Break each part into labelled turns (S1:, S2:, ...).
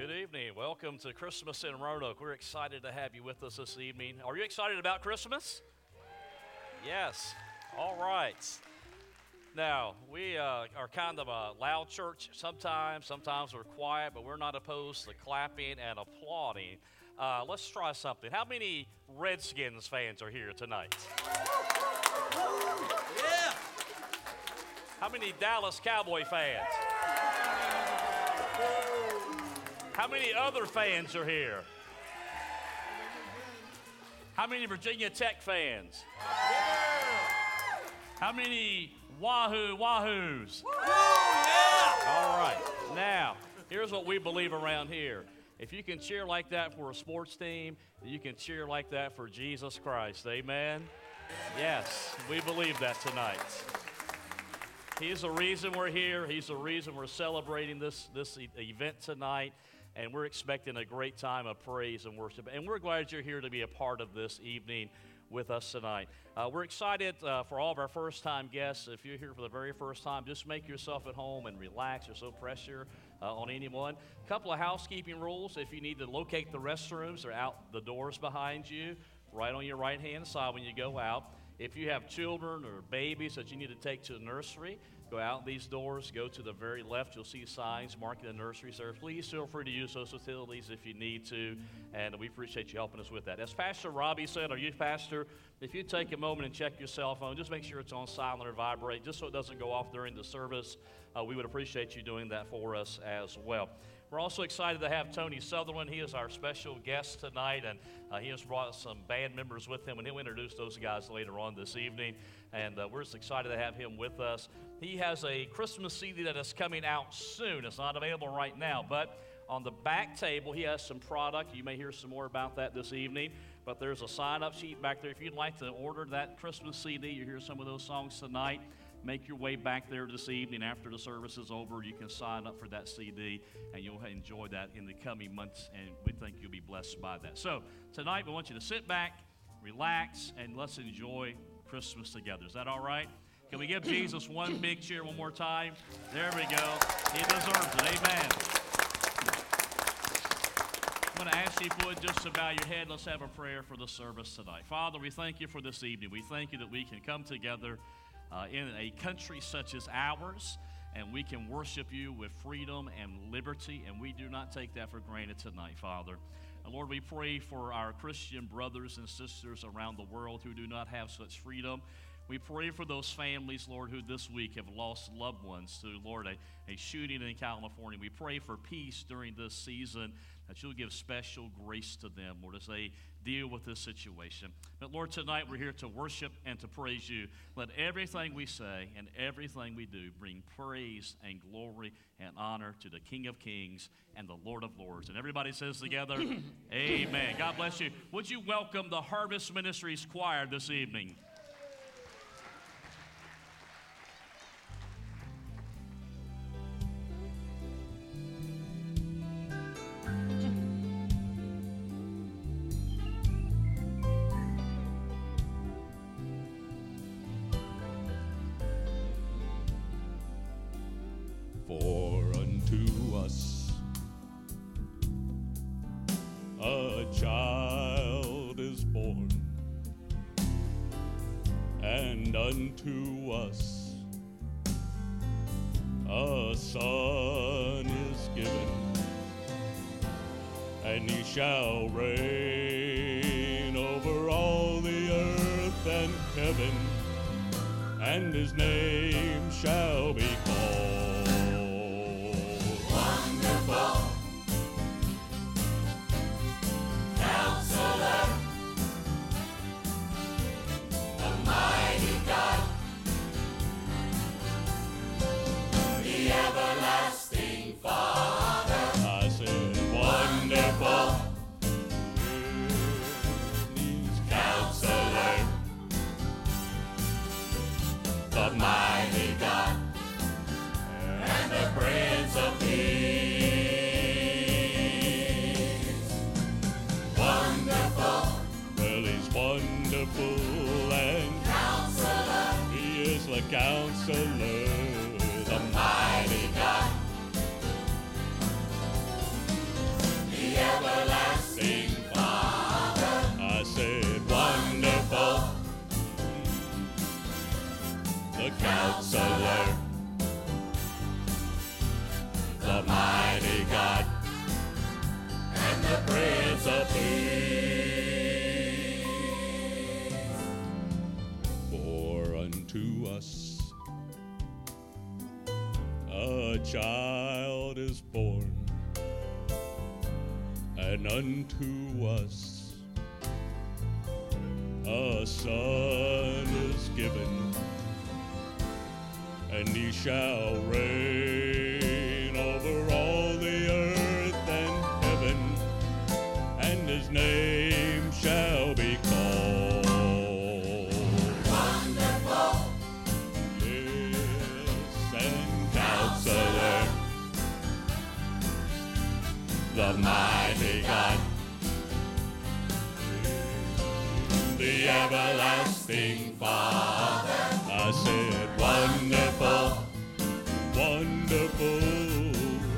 S1: Good evening. Welcome to Christmas in Roanoke. We're excited to have you with us this evening. Are you excited about Christmas? Yes. All right. Now, we uh, are kind of a loud church sometimes. Sometimes we're quiet, but we're not opposed to clapping and applauding. Uh, let's try something. How many Redskins fans are here tonight? Yeah. How many Dallas Cowboy fans? How many other fans are here? How many Virginia Tech fans? How many Wahoo Wahoos? All right. Now, here's what we believe around here. If you can cheer like that for a sports team, you can cheer like that for Jesus Christ. Amen? Yes, we believe that tonight. He's the reason we're here. He's the reason we're celebrating this, this event tonight. And we're expecting a great time of praise and worship. And we're glad you're here to be a part of this evening with us tonight. Uh, we're excited uh, for all of our first time guests. If you're here for the very first time, just make yourself at home and relax. There's no pressure uh, on anyone. A couple of housekeeping rules. If you need to locate the restrooms, they're out the doors behind you, right on your right hand side when you go out. If you have children or babies that you need to take to the nursery, go out these doors, go to the very left. You'll see signs marking the nurseries there. Please feel free to use those facilities if you need to, and we appreciate you helping us with that. As Pastor Robbie said, our youth pastor, if you take a moment and check your cell phone, just make sure it's on silent or vibrate, just so it doesn't go off during the service. Uh, we would appreciate you doing that for us as well. We're also excited to have Tony Sutherland. He is our special guest tonight, and uh, he has brought some band members with him, and he'll introduce those guys later on this evening. And uh, we're just excited to have him with us. He has a Christmas CD that is coming out soon. It's not available right now, but on the back table, he has some product. You may hear some more about that this evening. But there's a sign up sheet back there. If you'd like to order that Christmas CD, you hear some of those songs tonight make your way back there this evening after the service is over. You can sign up for that CD and you'll enjoy that in the coming months, and we think you'll be blessed by that. So, tonight we want you to sit back, relax, and let's enjoy Christmas together. Is that all right? Can we give Jesus one big cheer one more time? There we go. He deserves it. Amen. I'm going to ask you if you would just to bow your head. Let's have a prayer for the service tonight. Father, we thank you for this evening. We thank you that we can come together uh, in a country such as ours, and we can worship you with freedom and liberty, and we do not take that for granted tonight, Father. And Lord, we pray for our Christian brothers and sisters around the world who do not have such freedom. We pray for those families, Lord, who this week have lost loved ones to, Lord, a, a shooting in California. We pray for peace during this season, that you'll give special grace to them, Lord, as they deal with this situation. But Lord, tonight we're here to worship and to praise you. Let everything we say and everything we do bring praise and glory and honor to the King of Kings and the Lord of Lords. And everybody says together, Amen. God bless you. Would you welcome the Harvest Ministries choir this evening?
S2: Son is given, and he shall reign over all the earth and heaven, and his name shall be counselor, the mighty God, the everlasting Father. I said, wonderful, the counselor, the mighty God, and the Prince of Peace. child is born, and unto us a son is given, and he shall reign. mighty God. The everlasting Father. I said, Wonderful, wonderful.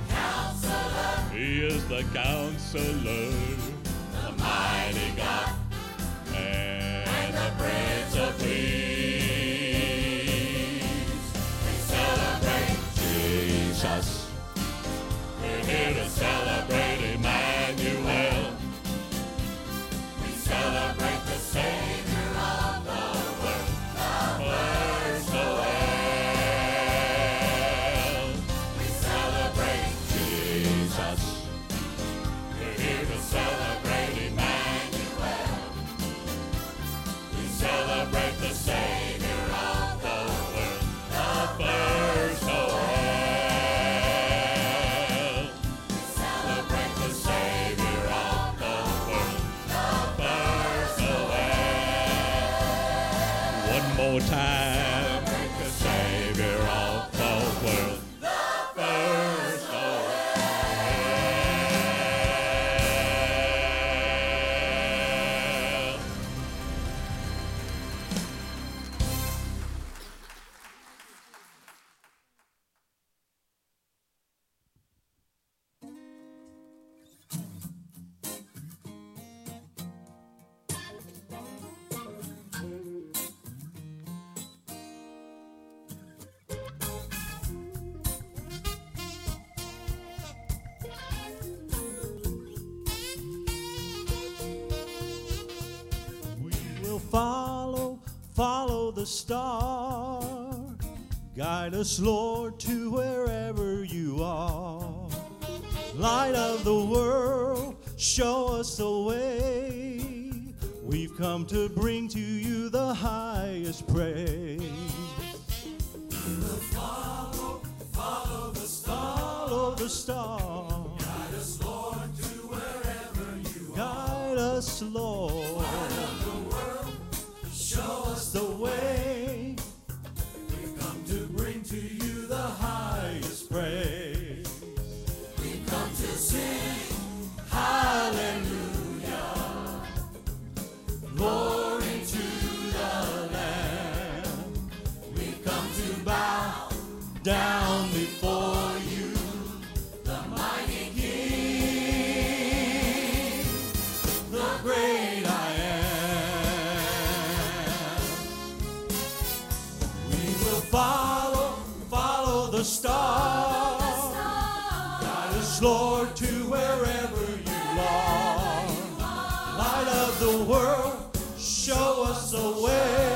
S2: Counselor. He is the counselor. The
S3: mighty God. are. Guide us, Lord, to wherever you are. Light of the world, show us the way. We've come to bring to you the highest praise. We'll follow, follow the star. Follow the star. Guide us, Lord, to wherever you Guide are. Guide us, Lord. Light of the world, show us the way. Lord, to wherever you are. Light of the world, show us the way.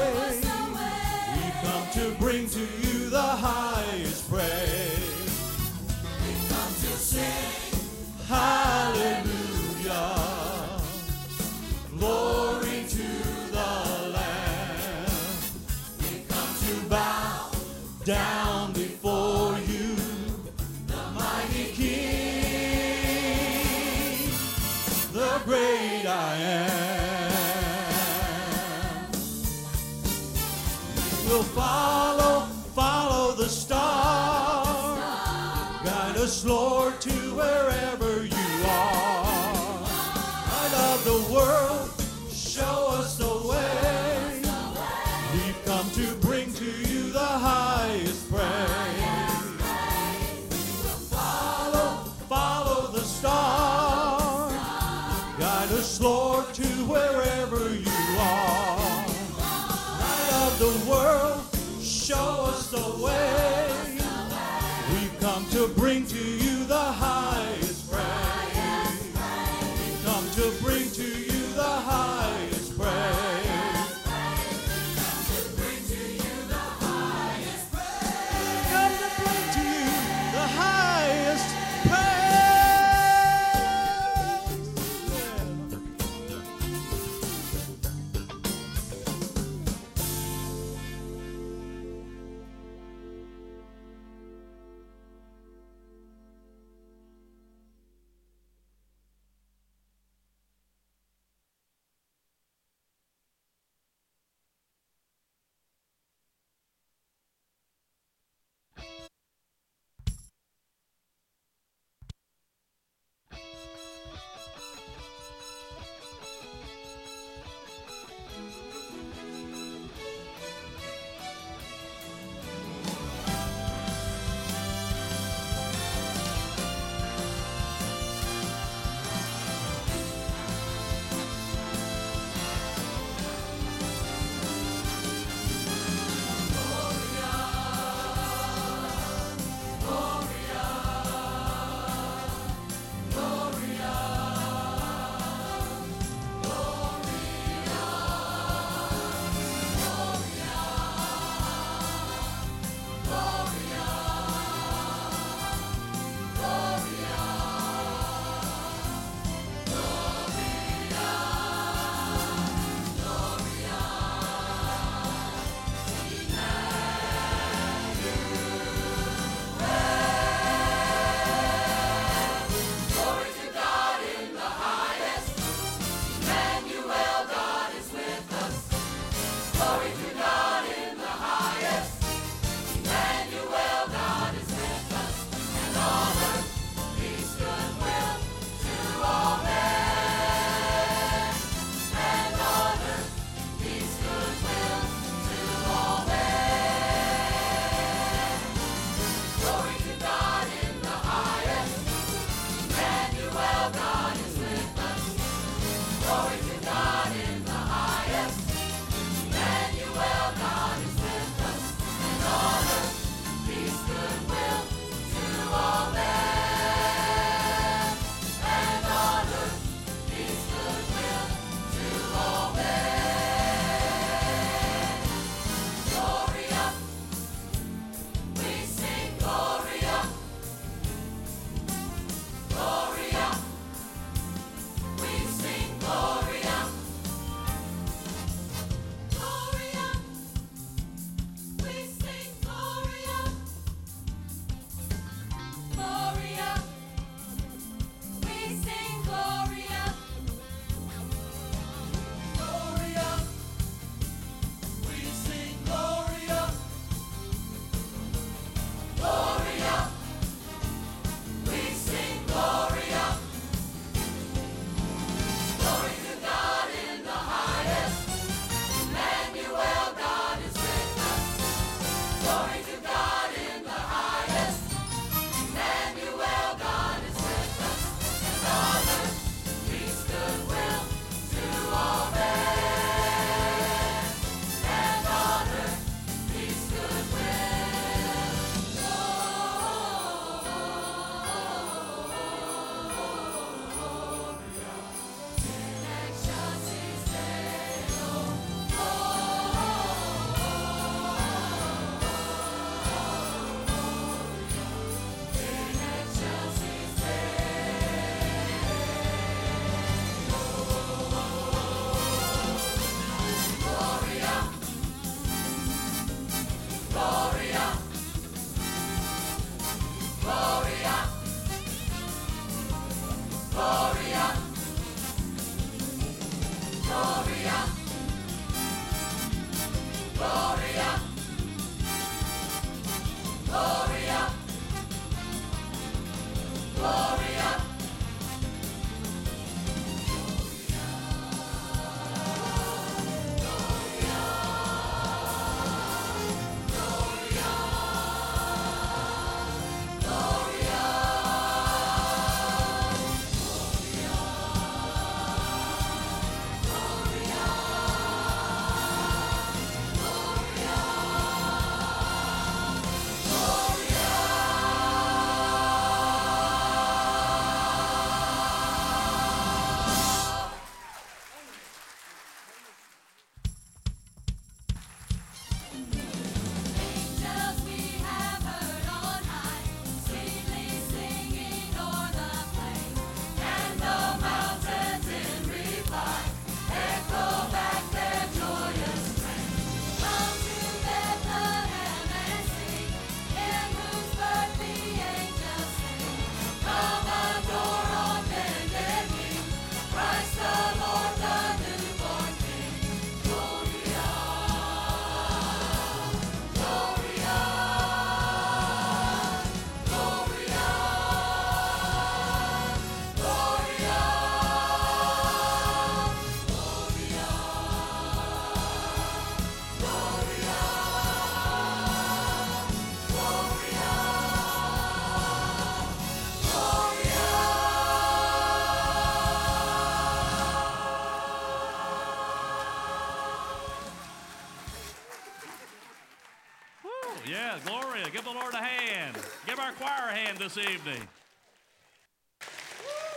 S1: Evening.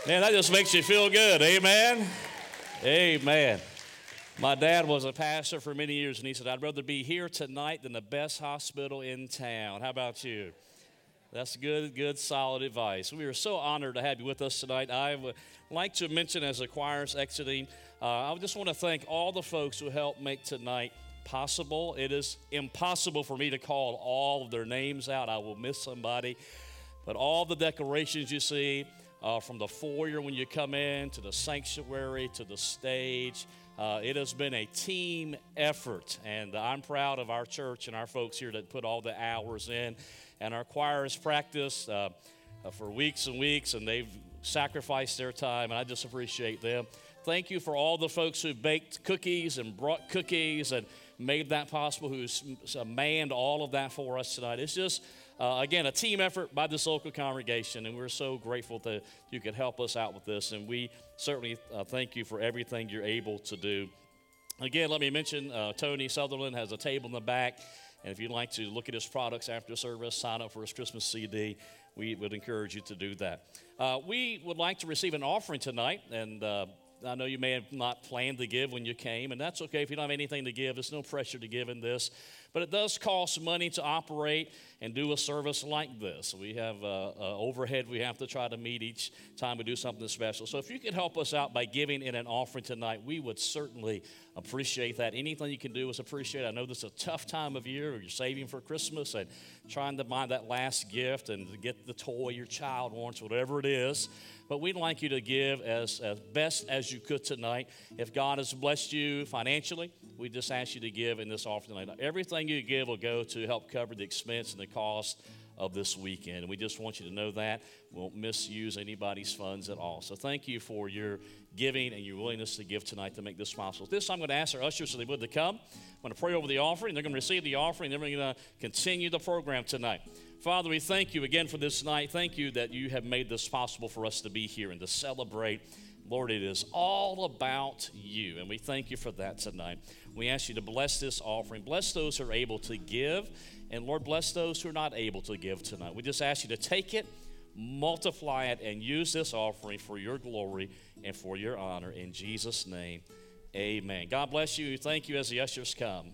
S1: Man, that just makes you feel good. Amen. Amen. My dad was a pastor for many years, and he said, I'd rather be here tonight than the best hospital in town. How about you? That's good, good, solid advice. We are so honored to have you with us tonight. I would like to mention as the choir's exiting, uh, I just want to thank all the folks who helped make tonight possible. It is impossible for me to call all of their names out. I will miss somebody. But all the decorations you see, uh, from the foyer when you come in to the sanctuary to the stage, uh, it has been a team effort. And I'm proud of our church and our folks here that put all the hours in. And our choir has practiced uh, uh, for weeks and weeks, and they've sacrificed their time, and I just appreciate them. Thank you for all the folks who baked cookies and brought cookies and made that possible, who's manned all of that for us tonight. It's just uh, again, a team effort by this local congregation, and we're so grateful that you could help us out with this. And we certainly uh, thank you for everything you're able to do. Again, let me mention uh, Tony Sutherland has a table in the back. And if you'd like to look at his products after service, sign up for his Christmas CD, we would encourage you to do that. Uh, we would like to receive an offering tonight, and uh, I know you may have not planned to give when you came, and that's okay if you don't have anything to give. There's no pressure to give in this. But it does cost money to operate and do a service like this. We have uh, uh, overhead we have to try to meet each time we do something special. So if you could help us out by giving in an offering tonight, we would certainly appreciate that. Anything you can do is appreciated. I know this is a tough time of year. You're saving for Christmas and trying to buy that last gift and get the toy your child wants, whatever it is. But we'd like you to give as, as best as you could tonight. If God has blessed you financially, we just ask you to give in this offering tonight. Everything you give will go to help cover the expense and the cost of this weekend. And we just want you to know that. We won't misuse anybody's funds at all. So thank you for your giving and your willingness to give tonight to make this possible. This I'm going to ask our ushers if they would to come. I'm going to pray over the offering. They're going to receive the offering. Then we're going to continue the program tonight. Father, we thank you again for this night. Thank you that you have made this possible for us to be here and to celebrate Lord, it is all about you, and we thank you for that tonight. We ask you to bless this offering, bless those who are able to give, and Lord, bless those who are not able to give tonight. We just ask you to take it, multiply it, and use this offering for your glory and for your honor. In Jesus' name, amen. God bless you. Thank you as the ushers come.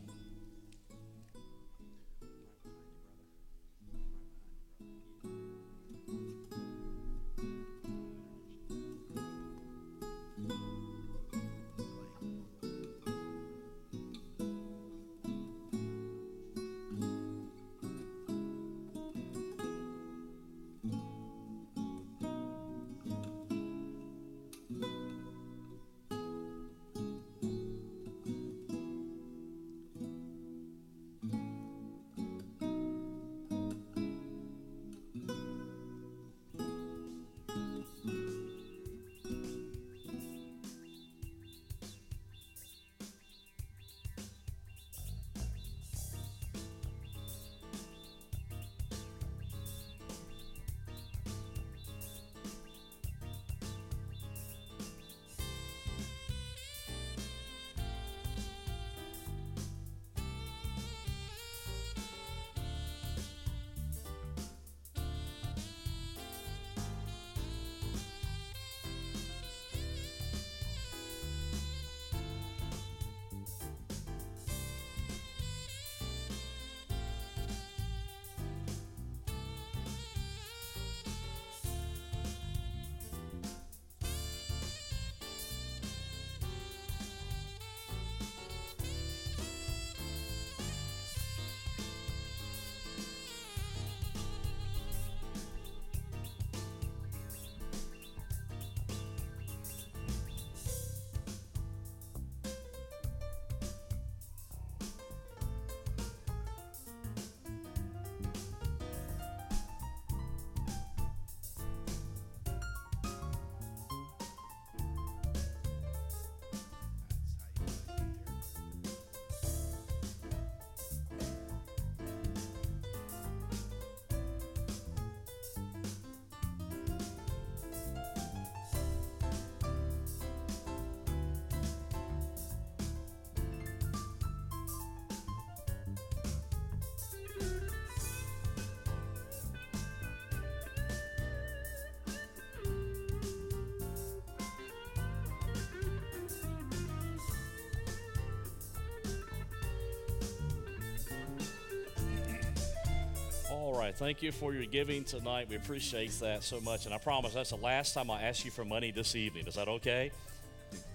S1: Right. Thank you for your giving tonight. We appreciate that so much. And I promise that's the last time I ask you for money this evening. Is that okay?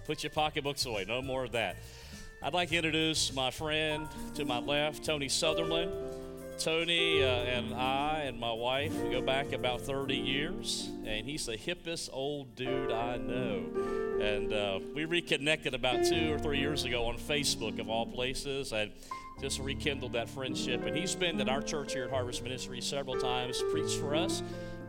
S1: Put your pocketbooks away. No more of that. I'd like to introduce my friend to my left, Tony Sutherland. Tony uh, and I and my wife we go back about 30 years, and he's the hippest old dude I know. And uh, we reconnected about two or three years ago on Facebook, of all places, and just rekindled that friendship. And he's been at our church here at Harvest Ministry several times, preached for us,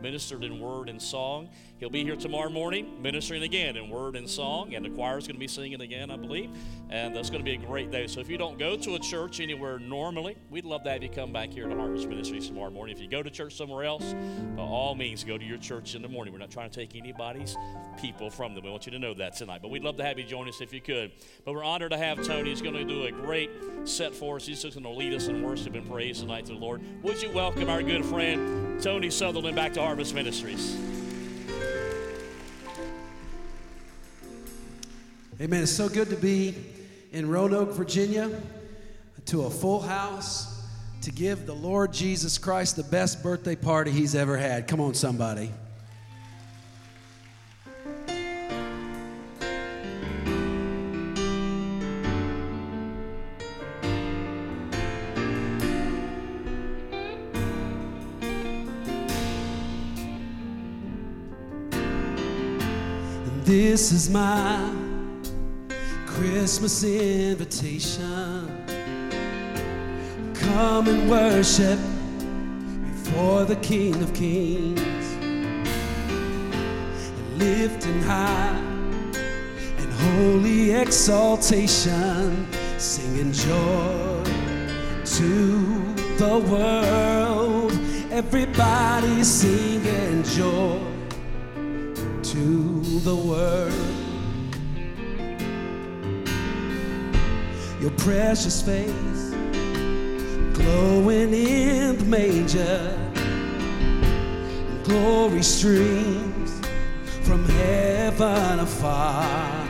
S1: ministered in word and song. He'll be here tomorrow morning ministering again in word and song, and the choir's going to be singing again, I believe. And that's going to be a great day. So if you don't go to a church anywhere normally, we'd love to have you come back here to Harvest Ministry tomorrow morning. If you go to church somewhere else, by all means, go to your church in the morning. We're not trying to take anybody's people from them. We want you to know that tonight. But we'd love to have you join us if you could. But we're honored to have Tony. He's going to do a great set for us. He's just going to lead us in worship and praise tonight to the Lord. Would you welcome our good friend Tony Sutherland back to Harvest Ministries?
S4: Amen. It's so good to be in Roanoke, Virginia, to a full house to give the Lord Jesus Christ the best birthday party he's ever had. Come on, somebody. This is my Christmas invitation. Come and worship before the King of Kings. And lifting high in holy exaltation, singing joy to the world. Everybody singing joy to the world. Your precious face glowing in the manger, glory streams from heaven afar.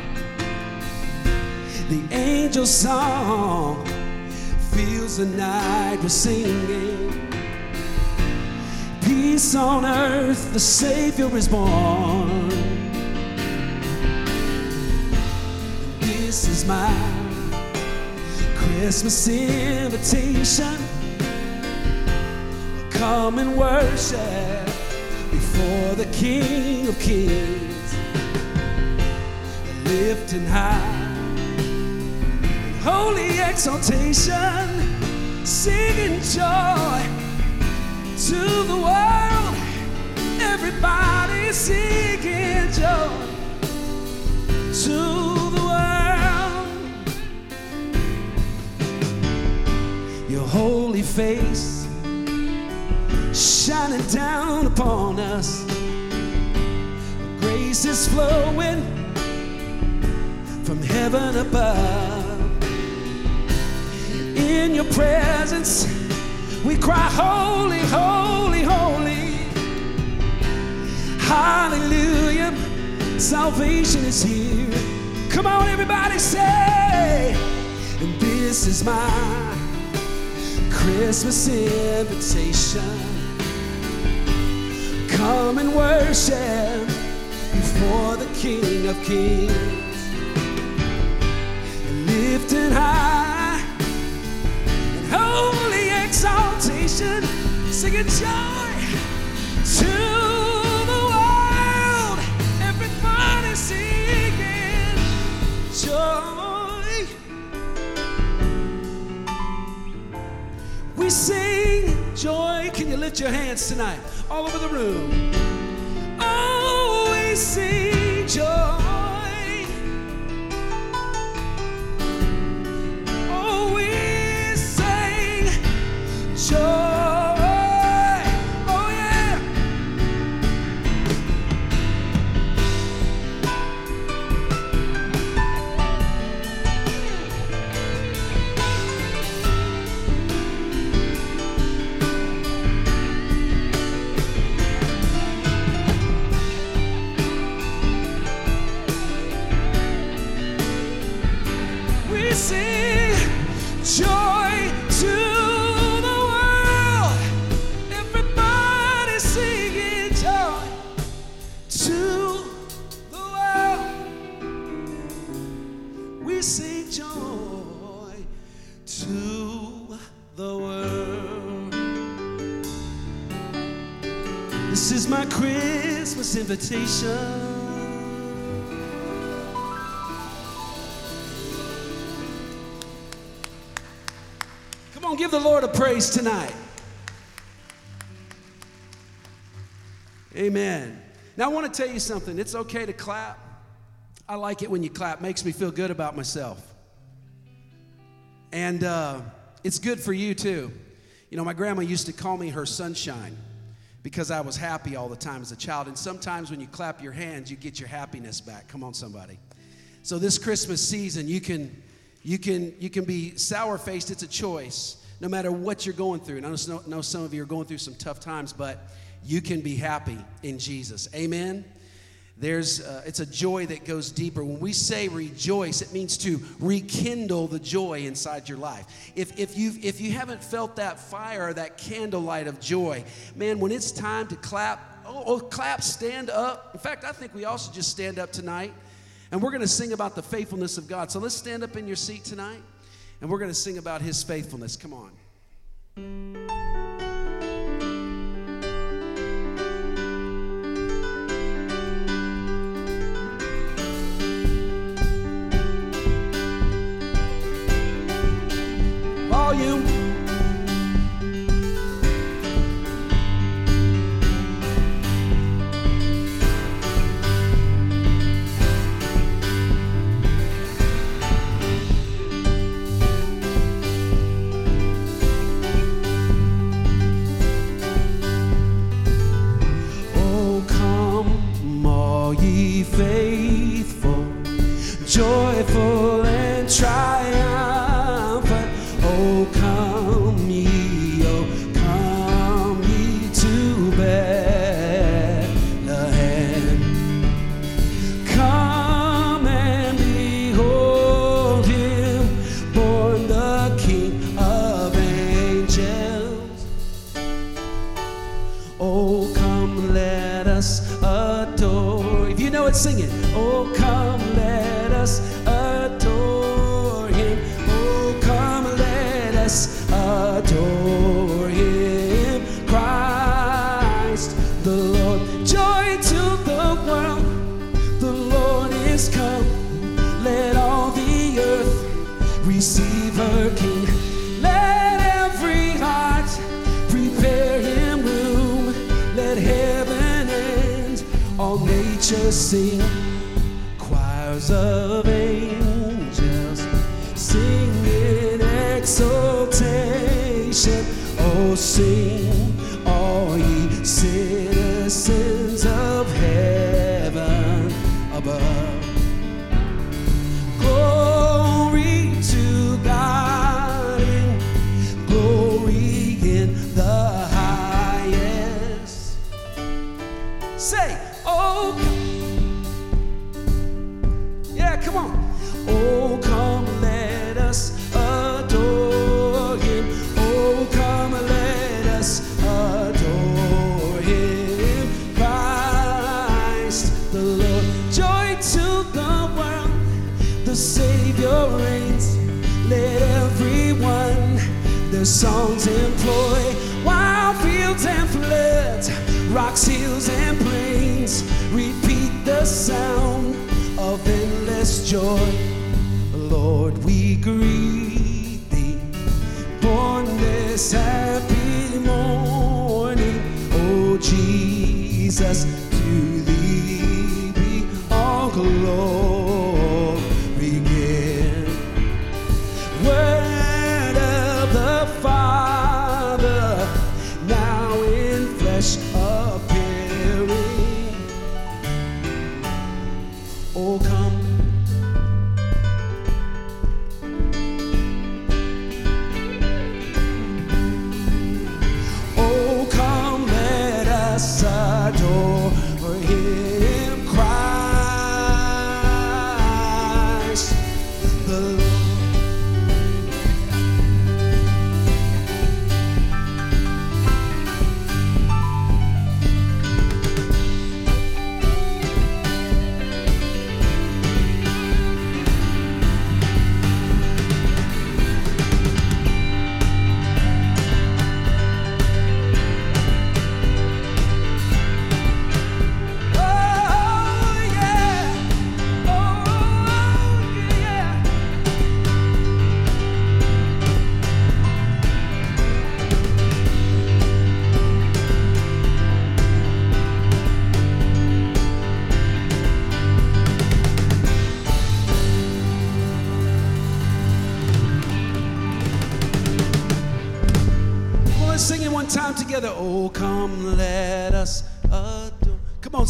S4: The angel song fills the night with singing. Peace on earth, the Savior is born. This is my Christmas invitation. Come and worship before the King of Kings. Lifting high, in holy exaltation, singing joy to the world. Everybody singing joy to holy face shining down upon us. Grace is flowing from heaven above. In your presence, we cry, Holy, holy, holy. Hallelujah. Salvation is here. Come on, everybody, say, and this is my Christmas invitation. Come and worship before the King of Kings. Lifted high in holy exaltation, singing joy you lift your hands tonight? All over the room. We sing joy. Invitation. Come on, give the Lord a praise tonight. Amen. Now, I want to tell you something. It's okay to clap. I like it when you clap, makes me feel good about myself. And uh, it's good for you too. You know, my grandma used to call me her sunshine because I was happy all the time as a child. And sometimes when you clap your hands, you get your happiness back. Come on, somebody. So this Christmas season, you can you can you can be sour faced. It's a choice, no matter what you're going through. And I know, know some of you are going through some tough times, but you can be happy in Jesus. Amen. There's, uh, it's a joy that goes deeper. When we say rejoice, it means to rekindle the joy inside your life. If, if, you've, if you haven't felt that fire, that candlelight of joy, man, when it's time to clap, oh, oh clap, stand up. In fact, I think we also just stand up tonight. And we're going to sing about the faithfulness of God. So let's stand up in your seat tonight and we're going to sing about his faithfulness. Come on. Volume.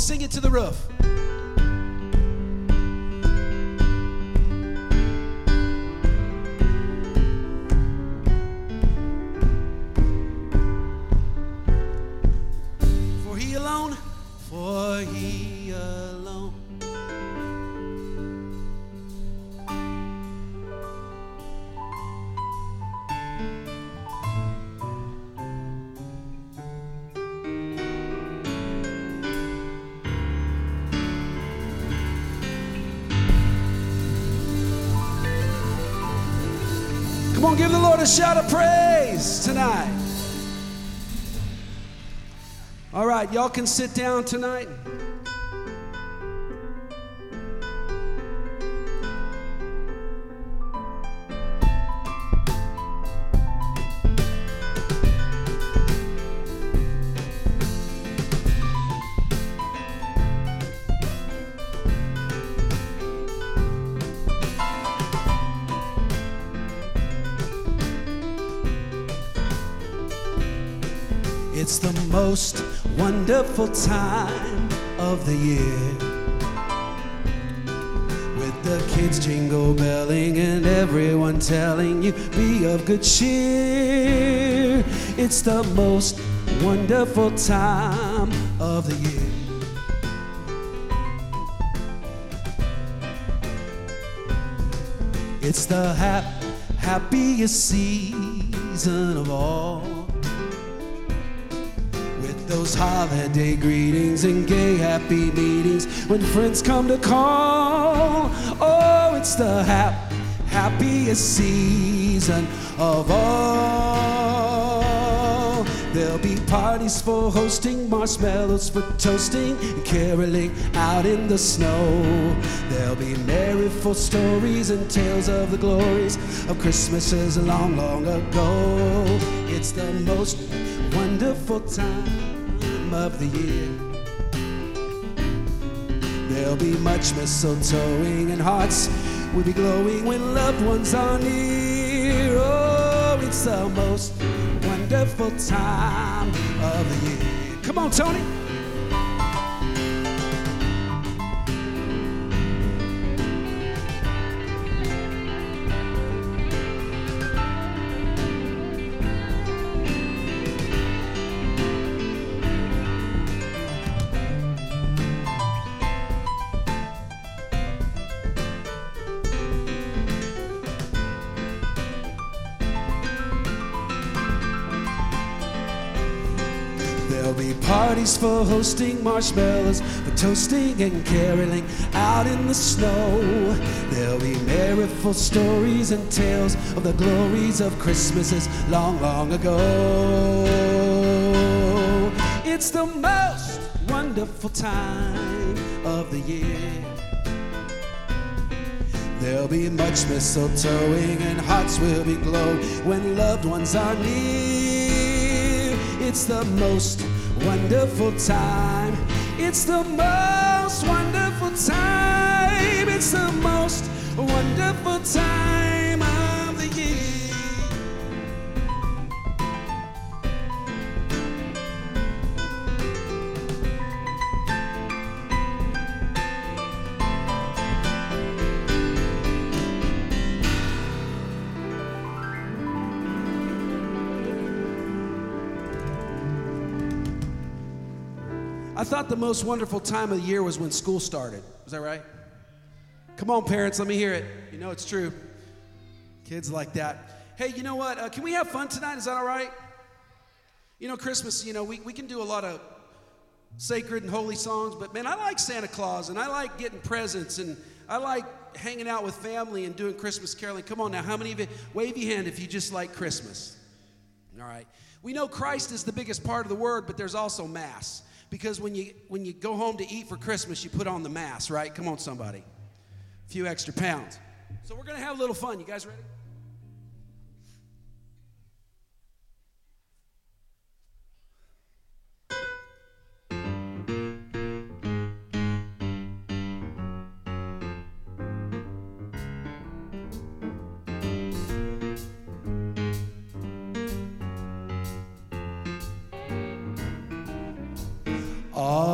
S4: Sing it to the roof. A shout of praise tonight. All right, y'all can sit down tonight. Wonderful time of the year. With the kids jingle belling and everyone telling you, be of good cheer. It's the most wonderful time of the year. It's the hap- happiest season of all. Holiday greetings and gay happy meetings when friends come to call. Oh, it's the hap- happiest season of all. There'll be parties for hosting, marshmallows for toasting, and caroling out in the snow. There'll be merryful stories and tales of the glories of Christmases long, long ago. It's the most wonderful time of the year. There'll be much mistletoeing and hearts will be glowing when loved ones are near. Oh, it's the most wonderful time of the year. Come on, Tony. For hosting, marshmallows for toasting and caroling out in the snow. There'll be merryful stories and tales of the glories of Christmases long, long ago. It's the most wonderful time of the year. There'll be much mistletoeing and hearts will be glowed when loved ones are near. It's the most wonderful time. It's the most wonderful time. It's the most wonderful time the most wonderful time of the year was when school started. Was that right? Come on, parents, let me hear it. You know it's true. Kids like that. Hey, you know what? Uh, can we have fun tonight? Is that all right? You know, Christmas, you know, we, we can do a lot of sacred and holy songs, but man, I like Santa Claus and I like getting presents and I like hanging out with family and doing Christmas caroling. Come on now, how many of you, wave your hand if you just like Christmas? All right. We know Christ is the biggest part of the word, but there's also Mass. Because when you when you go home to eat for Christmas, you put on the Mass, right? Come on, somebody. A few extra pounds. So we're gonna have a little fun. You guys ready?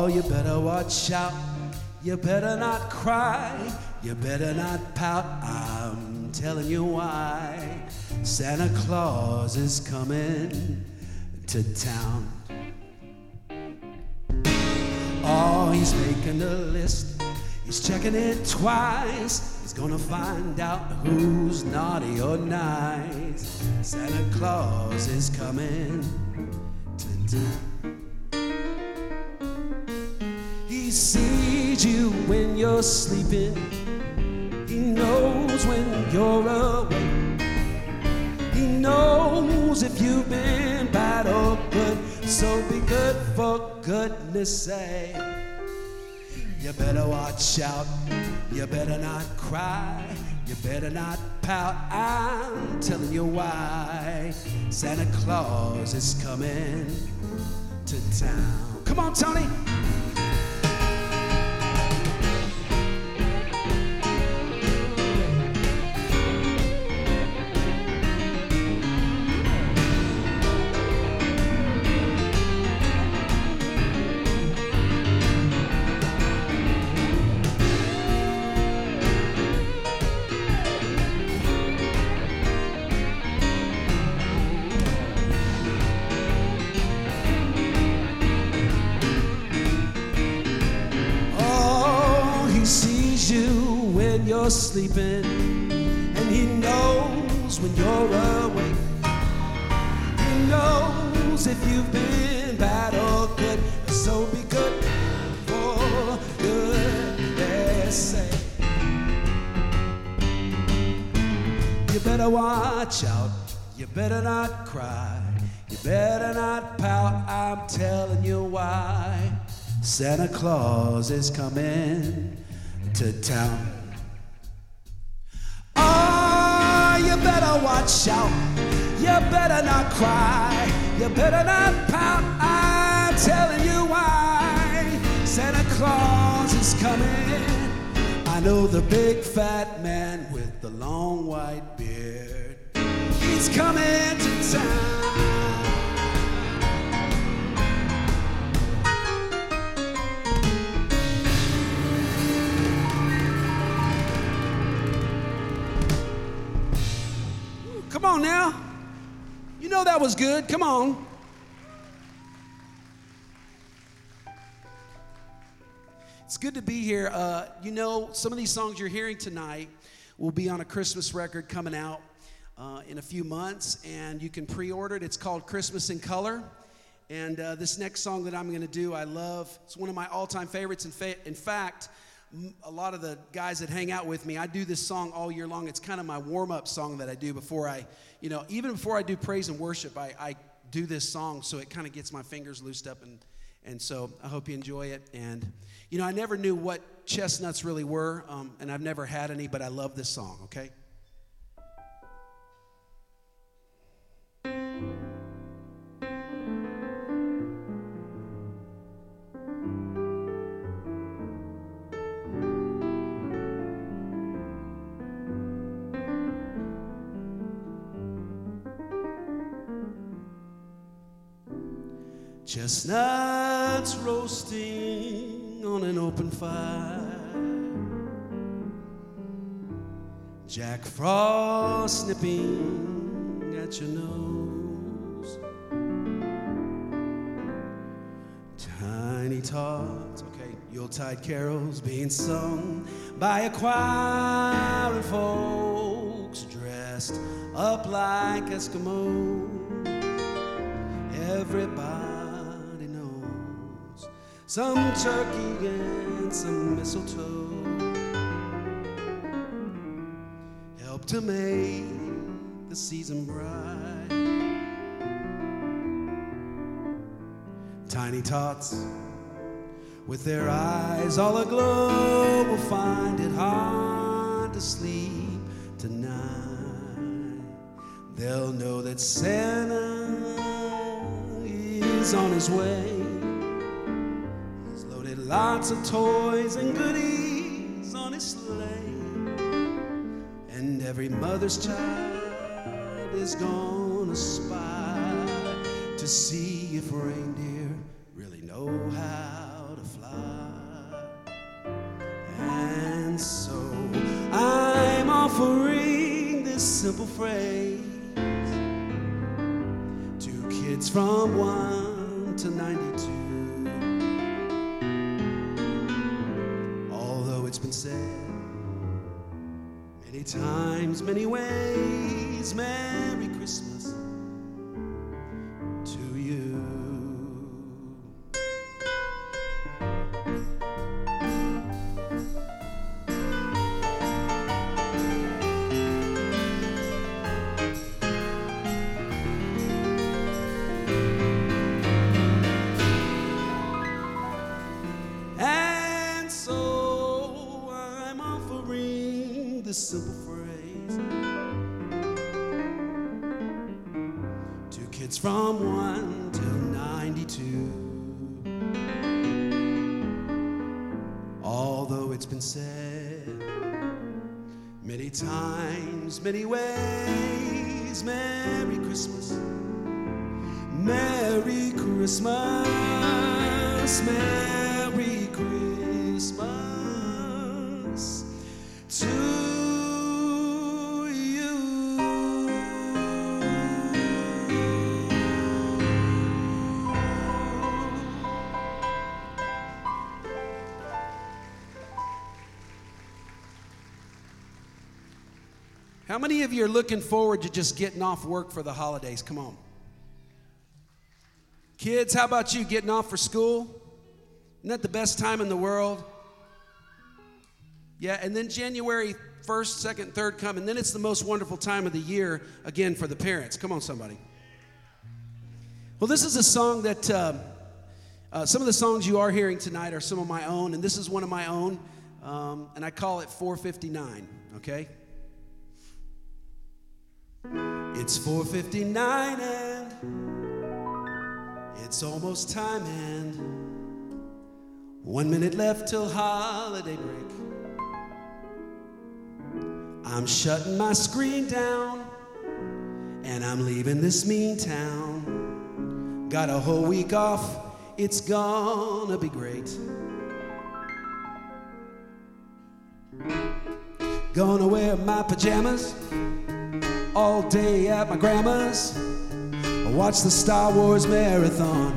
S4: Oh, you better watch out. You better not cry. You better not pout. I'm telling you why. Santa Claus is coming to town. Oh, he's making a list. He's checking it twice. He's gonna find out who's naughty or nice. Santa Claus is coming to town. He sees you when you're sleeping. He knows when you're awake. He knows if you've been bad or good. So be good for goodness sake. You better watch out. You better not cry. You better not pout. I'm telling you why. Santa Claus is coming to town. Come on, Tony. Sleeping, and he knows when you're awake. He knows if you've been bad or good, so be good for goodness sake. You better watch out, you better not cry, you better not pout, I'm telling you why. Santa Claus is coming to town. Better watch out. You better not cry. You better not pout. I'm telling you why. Santa Claus is coming. I know the big fat man with the long white beard. He's coming to town. Come on now. You know that was good. Come on. It's good to be here. Uh, you know, some of these songs you're hearing tonight will be on a Christmas record coming out uh, in a few months, and you can pre order it. It's called Christmas in Color. And uh, this next song that I'm going to do, I love. It's one of my all time favorites. In, fa- in fact, a lot of the guys that hang out with me, I do this song all year long. It's kind of my warm up song that I do before I, you know, even before I do praise and worship, I, I do this song so it kind of gets my fingers loosed up. And, and so I hope you enjoy it. And, you know, I never knew what chestnuts really were, um, and I've never had any, but I love this song, okay? Chestnuts roasting on an open fire. Jack Frost nipping at your nose. Tiny tots, okay, Yuletide carols being sung by a choir of folks dressed up like Eskimos. Everybody some turkey and some mistletoe help to make the season bright. Tiny tots with their eyes all aglow will find it hard to sleep tonight. They'll know that Santa is on his way lots of toys and goodies on his sleigh. And every mother's child is gonna spy to see if reindeer really know how to fly. And so I'm offering this simple phrase to kids from 1 to 92 many times, many ways, Merry Christmas Merry Christmas to. How many of you are looking forward to just getting off work for the holidays? Come on. Kids, how about you getting off for school? Isn't that the best time in the world? Yeah, and then January 1st, 2nd, 3rd come, and then it's the most wonderful time of the year again for the parents. Come on, somebody. Well, this is a song that uh, uh, some of the songs you are hearing tonight are some of my own, and this is one of my own, um, and I call it 459, okay? It's 459 and it's almost time and one minute left till holiday break. I'm shutting my screen down and I'm leaving this mean town. Got a whole week off, it's gonna be great. Gonna wear my pajamas all day at my grandma's. Watch the Star Wars marathon.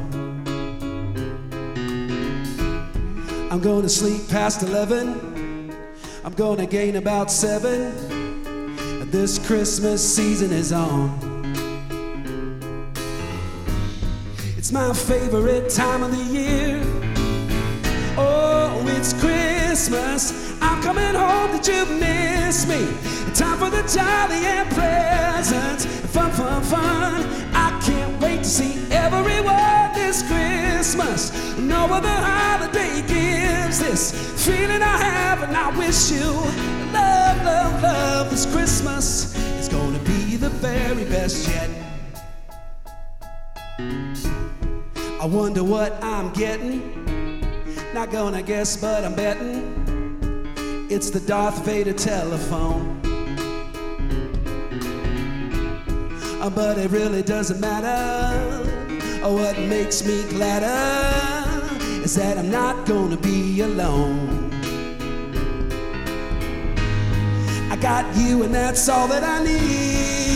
S4: I'm gonna sleep past 11. I'm gonna gain about seven. This Christmas season is on. It's my favorite time of the year. Oh, it's Christmas. I'm coming home. Did you miss me? Time for the jolly and presents. Fun, fun, fun. Wait to see everyone this Christmas. No other holiday gives this feeling I have, and I wish you love, love, love. This Christmas It's gonna be the very best yet. I wonder what I'm getting. Not gonna guess, but I'm betting it's the Darth Vader telephone. But it really doesn't matter. Uh, What makes me gladder is that I'm not gonna be alone. I got you, and that's all that I need.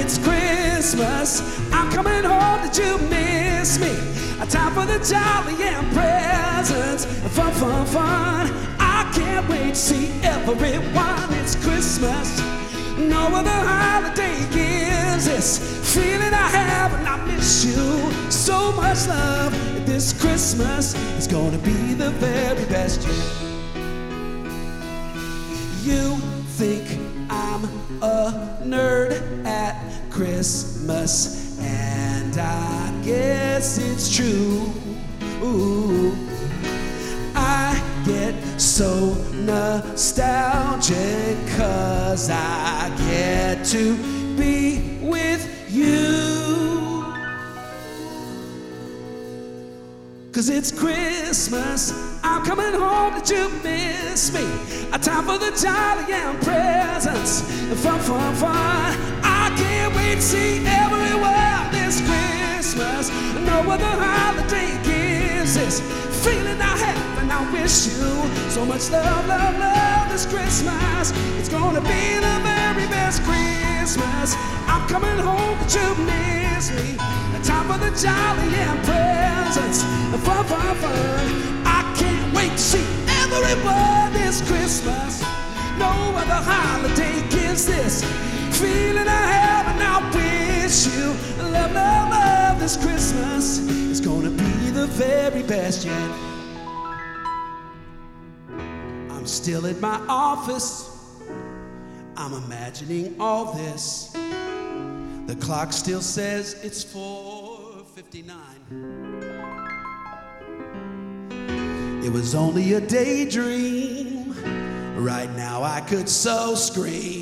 S4: It's Christmas. I'm coming home. Did you miss me? A time for the jolly and presents. Fun, fun, fun. I can't wait to see everyone. It's Christmas. No other holiday gives this feeling I have, and I miss you so much. Love this Christmas is gonna be the very best year. You think I'm a nerd at Christmas, and I guess it's true. Ooh. I get so nostalgic cause I get to be with you. Cause it's Christmas, I'm coming home, did you miss me? A time for the jolly and presents, fun, fun, fun. I can't wait to see everyone this Christmas. No other holiday gives this feeling I have, and I wish you so much love, love, love this Christmas. It's gonna be the very best Christmas. I'm coming home, but you miss me. A time of the jolly and presents, fun, fun, fun. I can't wait to see everyone this Christmas. No other holiday gives this feeling I have, and I wish you love, love, love this Christmas. It's gonna be the very best yet. I'm still at my office. I'm imagining all this. The clock still says it's 4:59. It was only a daydream. Right now I could so scream.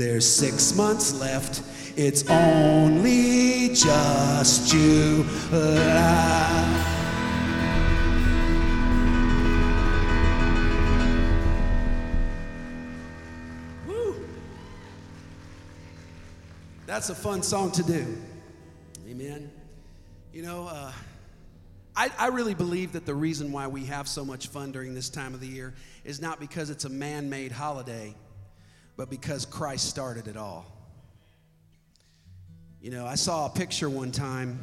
S4: There's six months left. It's only just July. Woo. That's a fun song to do. Amen. You know, uh, I, I really believe that the reason why we have so much fun during this time of the year is not because it's a man made holiday, but because Christ started it all. You know, I saw a picture one time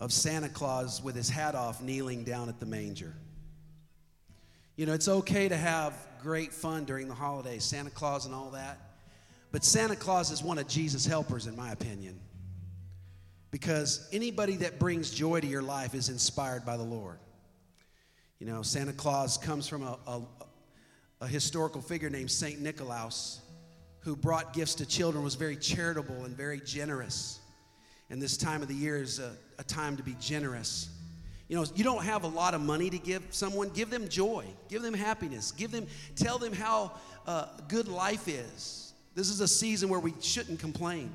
S4: of Santa Claus with his hat off kneeling down at the manger. You know, it's okay to have great fun during the holidays, Santa Claus and all that. But Santa Claus is one of Jesus' helpers, in my opinion. Because anybody that brings joy to your life is inspired by the Lord. You know, Santa Claus comes from a, a, a historical figure named St. Nicholas who brought gifts to children, was very charitable and very generous. And this time of the year is a, a time to be generous. You know, you don't have a lot of money to give someone, give them joy, give them happiness, give them, tell them how uh, good life is. This is a season where we shouldn't complain.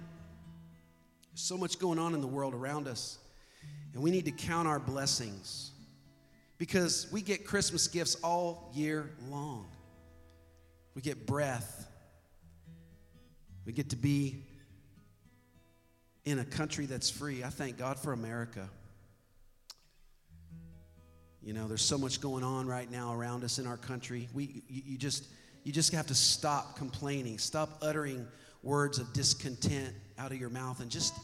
S4: There's so much going on in the world around us, and we need to count our blessings because we get Christmas gifts all year long. We get breath, we get to be in a country that's free. I thank God for America. You know, there's so much going on right now around us in our country. We, you, you just, you just have to stop complaining, stop uttering words of discontent out of your mouth, and just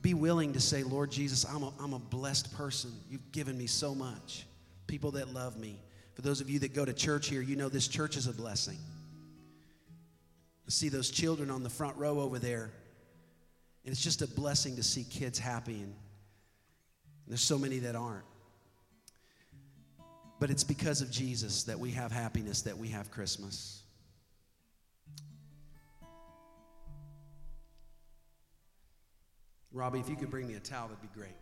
S4: be willing to say, Lord Jesus, I'm a, I'm a blessed person. You've given me so much. People that love me. For those of you that go to church here, you know this church is a blessing. See those children on the front row over there, and it's just a blessing to see kids happy, and there's so many that aren't. But it's because of Jesus that we have happiness, that we have Christmas. Robbie, if you could bring me a towel, that'd be great.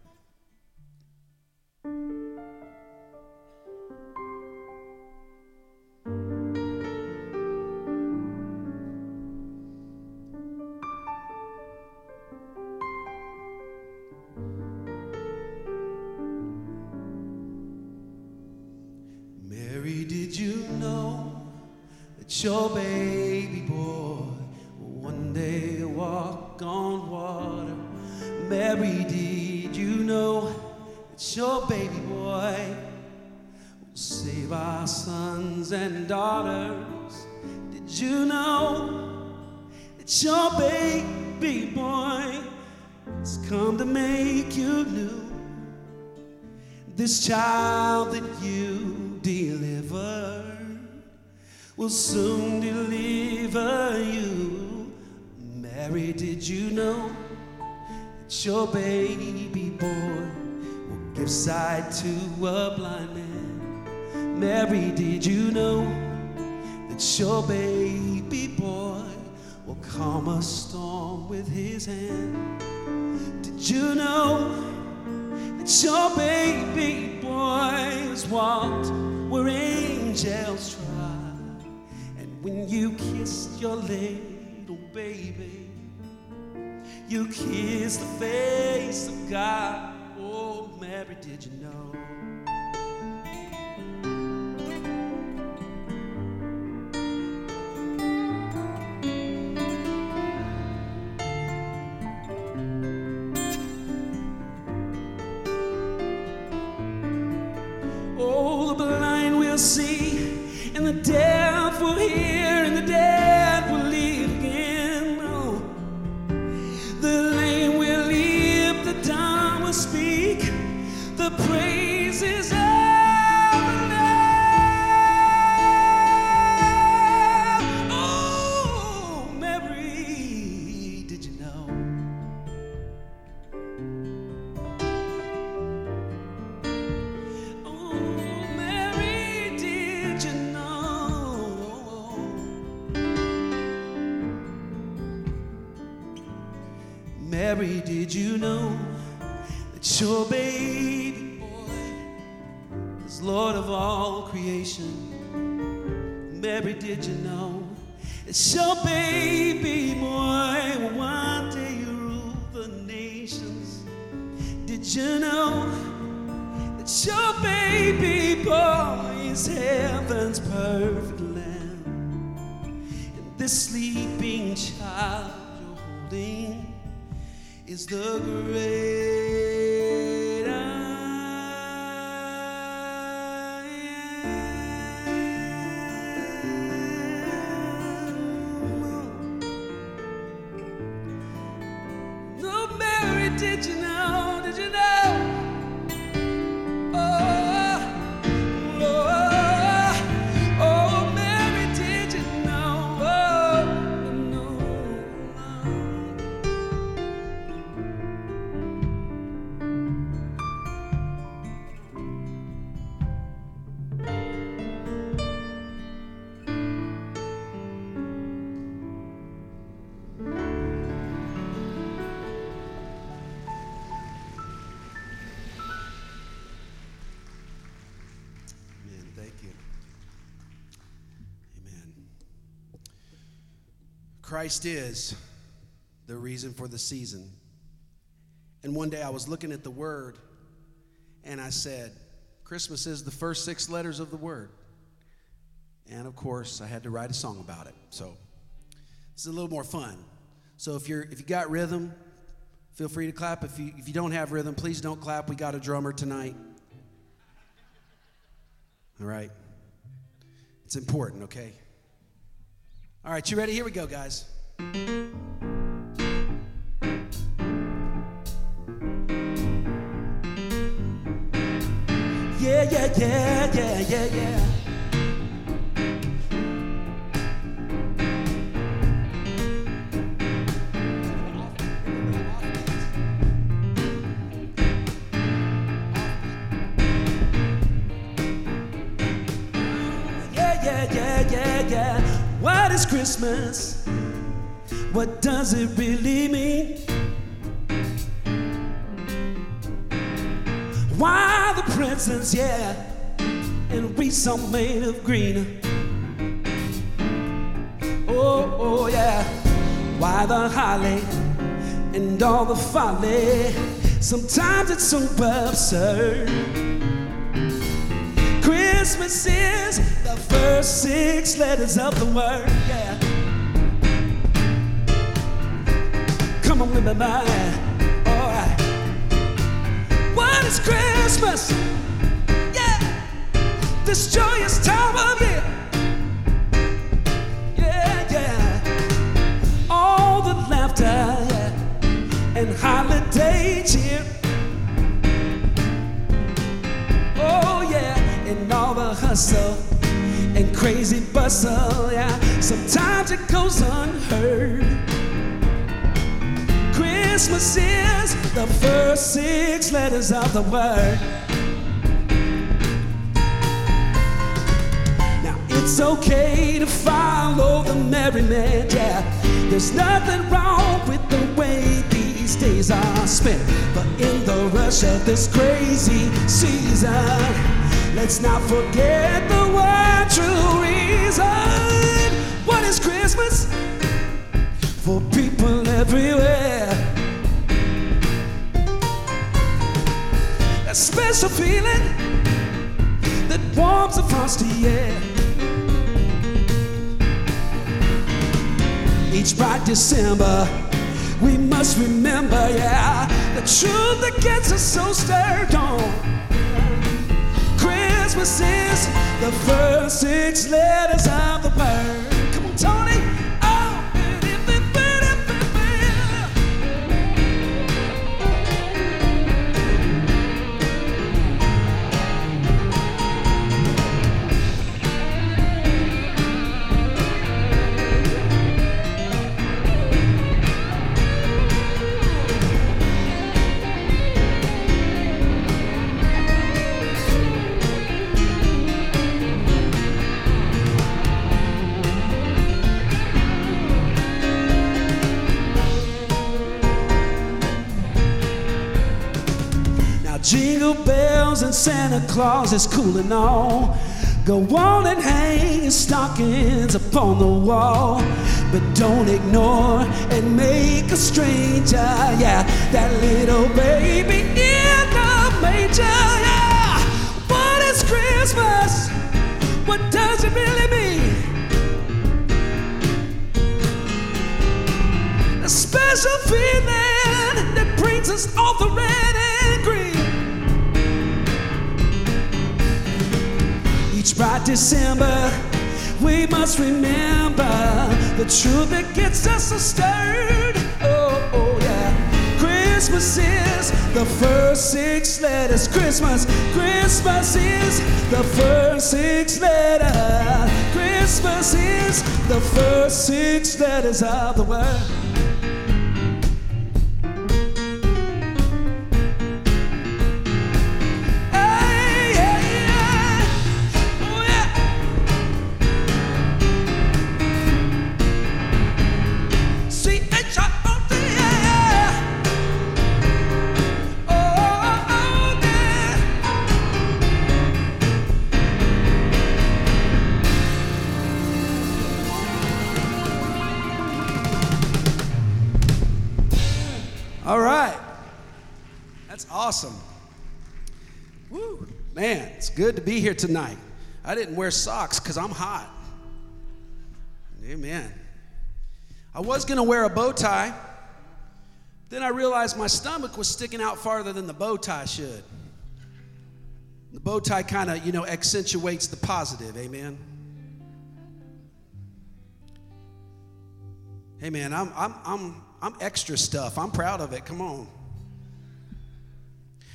S4: That your baby boy will one day walk on water? Mary, did you know that your baby boy will save our sons and daughters? Did you know that your baby boy has come to make you new? This child that you will soon deliver you. Mary, did you know that your baby boy will give sight to a blind man? Mary, did you know that your baby boy will calm a storm with his hand? Did you know? that your baby boy has walked where angels try. When you kissed your little baby, you kissed the face of God. Oh, Mary, did you know? Christ is the reason for the season. And one day I was looking at the word and I said, Christmas is the first six letters of the word. And of course, I had to write a song about it. So it's a little more fun. So if you're if you got rhythm, feel free to clap. If you if you don't have rhythm, please don't clap. We got a drummer tonight. All right. It's important, okay? All right, you ready? Here we go, guys. Yeah, yeah, yeah, yeah, yeah, yeah. Yeah, yeah, yeah, yeah. What is Christmas? What does it really mean? Why the presents, yeah, and wreaths are made of green? Oh, oh, yeah. Why the holly and all the folly? Sometimes it's so absurd. Christmas is the first six letters of the word, yeah. Come on with me, man. All right. What is Christmas? Yeah. This joyous time of year. Yeah, yeah. All the laughter, yeah. And holiday cheer. And all the hustle and crazy bustle, yeah. Sometimes it goes unheard. Christmas is the first six letters of the word. Now it's okay to follow the merry man, yeah. There's nothing wrong with the way these days are spent. But in the rush of this crazy season, let's not forget the one true reason. What is Christmas? For people everywhere. A special feeling that warms the frosty air. Each bright December, we must remember, yeah, the truth that gets us so stirred on. Christmas is the first six letters of the word. And Santa Claus is cool and all. Go on and hang your stockings upon the wall. But don't ignore and make a stranger. Yeah, that little baby in the manger. Yeah, what is Christmas? What does it really mean? A special feeling that brings us all the red Each bright December, we must remember the truth that gets us so stirred. Oh, oh yeah. Christmas is the first six letters. Christmas, Christmas is the first six letters. Christmas is the first six letters of the word. All right. That's awesome. Woo. Man, it's good to be here tonight. I didn't wear socks because I'm hot. Amen. I was going to wear a bow tie. Then I realized my stomach was sticking out farther than the bow tie should. The bow tie kind of, you know, accentuates the positive. Amen. Hey, man, I'm, I'm, I'm, I'm extra stuff. I'm proud of it. Come on.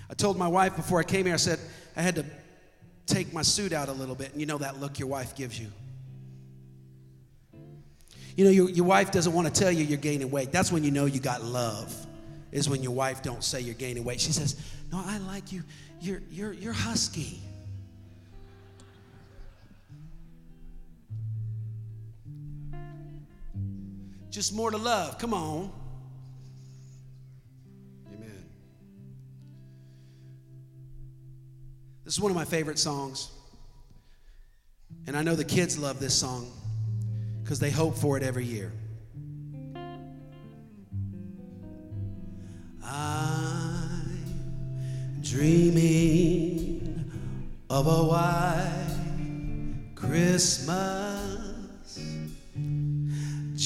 S4: I told my wife before I came here, I said I had to take my suit out a little bit. And you know that look your wife gives you. You know, your, your wife doesn't want to tell you you're gaining weight. That's when you know you got love, is when your wife don't say you're gaining weight. She says, no, I like you. You're, you're, you're husky. Just more to love. Come on. Amen. This is one of my favorite songs. And I know the kids love this song because they hope for it every year. I'm dreaming of a white Christmas,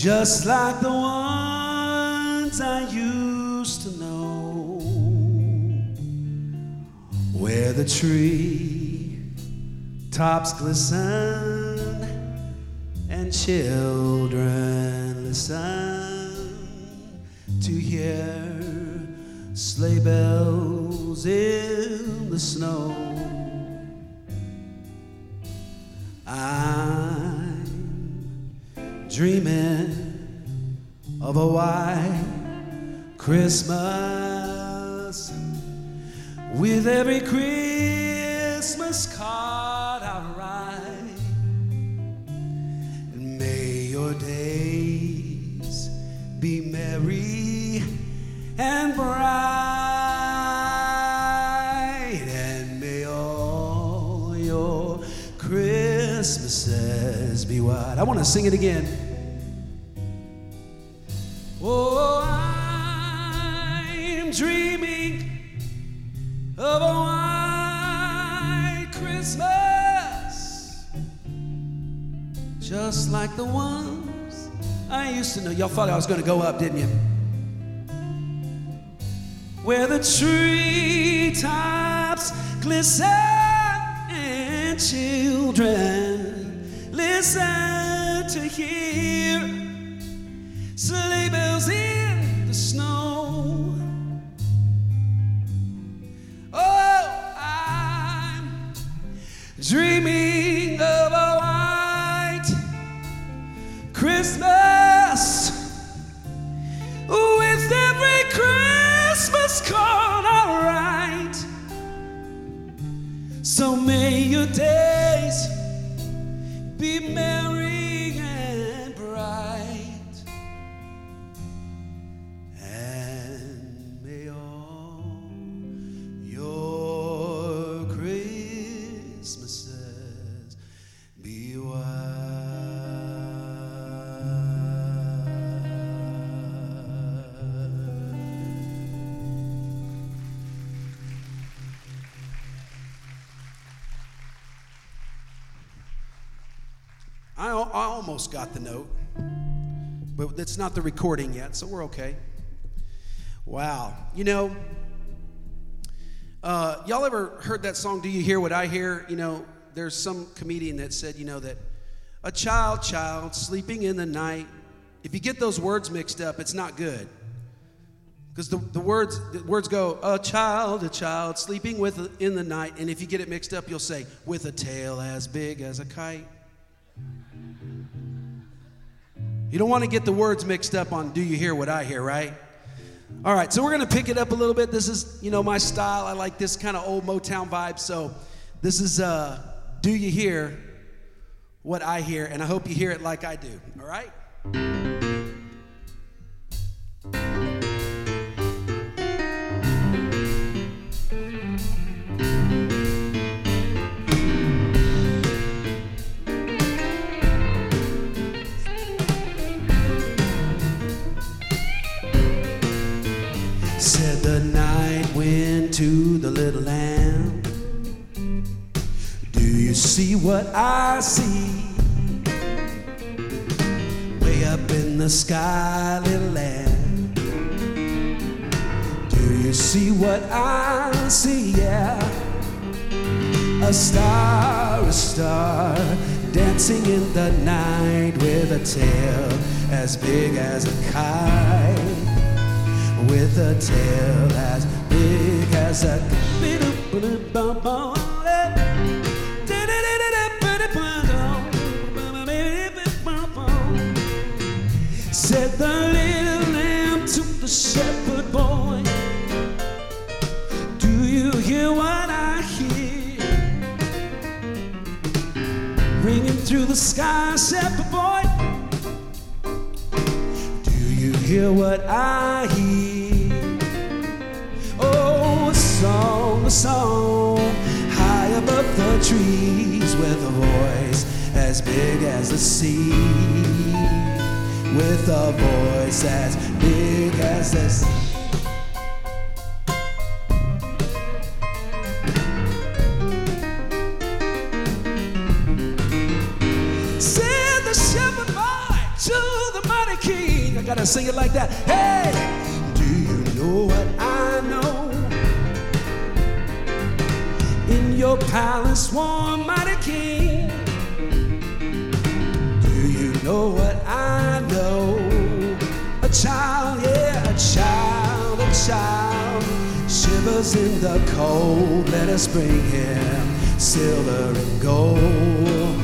S4: just like the ones I used to know, where the tree tops glisten and children listen to hear sleigh bells in the snow. I'm dreaming of a white Christmas with every Christmas card I write. And may your days be merry and bright, and may all your Christmases be white. I want to sing it again. Oh, I'm dreaming of a white Christmas, just like the ones I used to know. Y'all thought I was going to go up, didn't you? Where the treetops glisten and children listen to hear sleigh bells in the snow. Oh, I'm dreaming of a white Christmas with every Christmas card I write. So may your days be merry almost got the note, but it's not the recording yet, so we're okay. Wow. You know, uh, y'all ever heard that song, Do You Hear What I Hear? You know, there's some comedian that said, you know, that a child, child, sleeping in the night. If you get those words mixed up, it's not good. Because the, the, words, the words go, a child, a child, sleeping with in the night. And if you get it mixed up, you'll say, with a tail as big as a kite. You don't want to get the words mixed up on Do You Hear What I Hear, right? All right, so we're going to pick it up a little bit. This is, you know, my style. I like this kind of old Motown vibe. So this is uh, Do You Hear What I Hear? And I hope you hear it like I do. All right? See what I see? Way up in the sky, little lamb. Do you see what I see? Yeah. A star, a star, dancing in the night with a tail as big as a kite with a tail as big as a the little lamb to the shepherd boy Do you hear what I hear? Ringing through the sky, shepherd boy Do you hear what I hear? Oh, a song, a song, high above the trees, with a voice as big as the sea, with a voice as big as the sea. Said the shepherd boy to the mighty king. I gotta sing it like that. Hey, do you know what I know? In your palace, warm mighty king. Know what I know? A child, yeah, a child, a child shivers in the cold. Let us bring him silver and gold.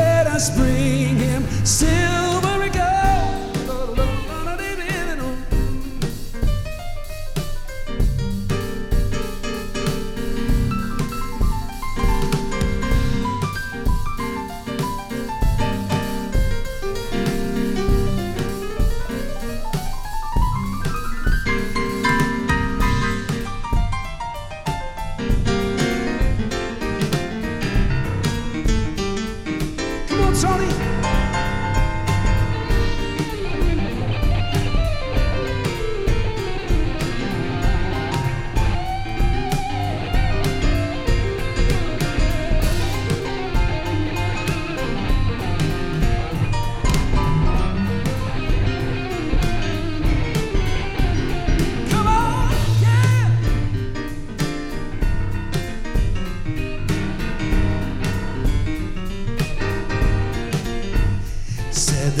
S4: Let us bring him silver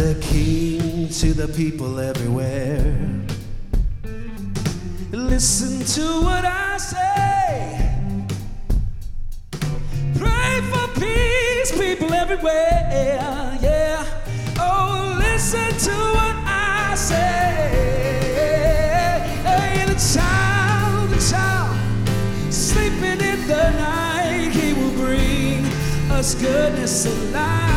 S4: the king to the people everywhere. Listen to what I say. Pray for peace, people everywhere. Yeah. Oh, listen to what I say. Hey, the child, the child, sleeping in the night, he will bring us goodness and light.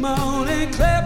S4: Come on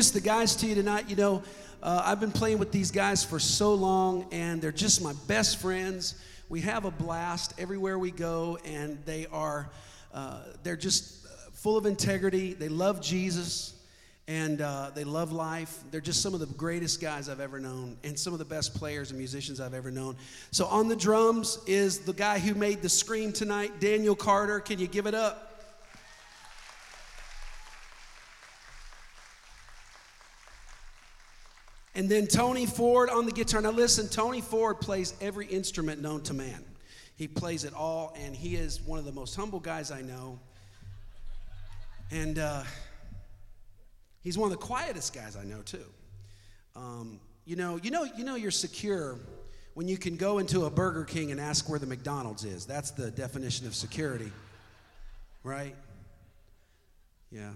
S4: introduce the guys to you tonight. You know, uh, I've been playing with these guys for so long, and they're just my best friends. We have a blast everywhere we go, and they are, uh, they're just uh, full of integrity. They love Jesus, and uh, they love life. They're just some of the greatest guys I've ever known, and some of the best players and musicians I've ever known. So on the drums is the guy who made the scream tonight, Daniel Carter. Can you give it up? And then Tony Ford on the guitar. Now, listen, Tony Ford plays every instrument known to man. He plays it all, and he is one of the most humble guys I know. And uh, he's one of the quietest guys I know, too. Um, you know, you know, you know, you're secure when you can go into a Burger King and ask where the McDonald's is. That's the definition of security, right? Yeah.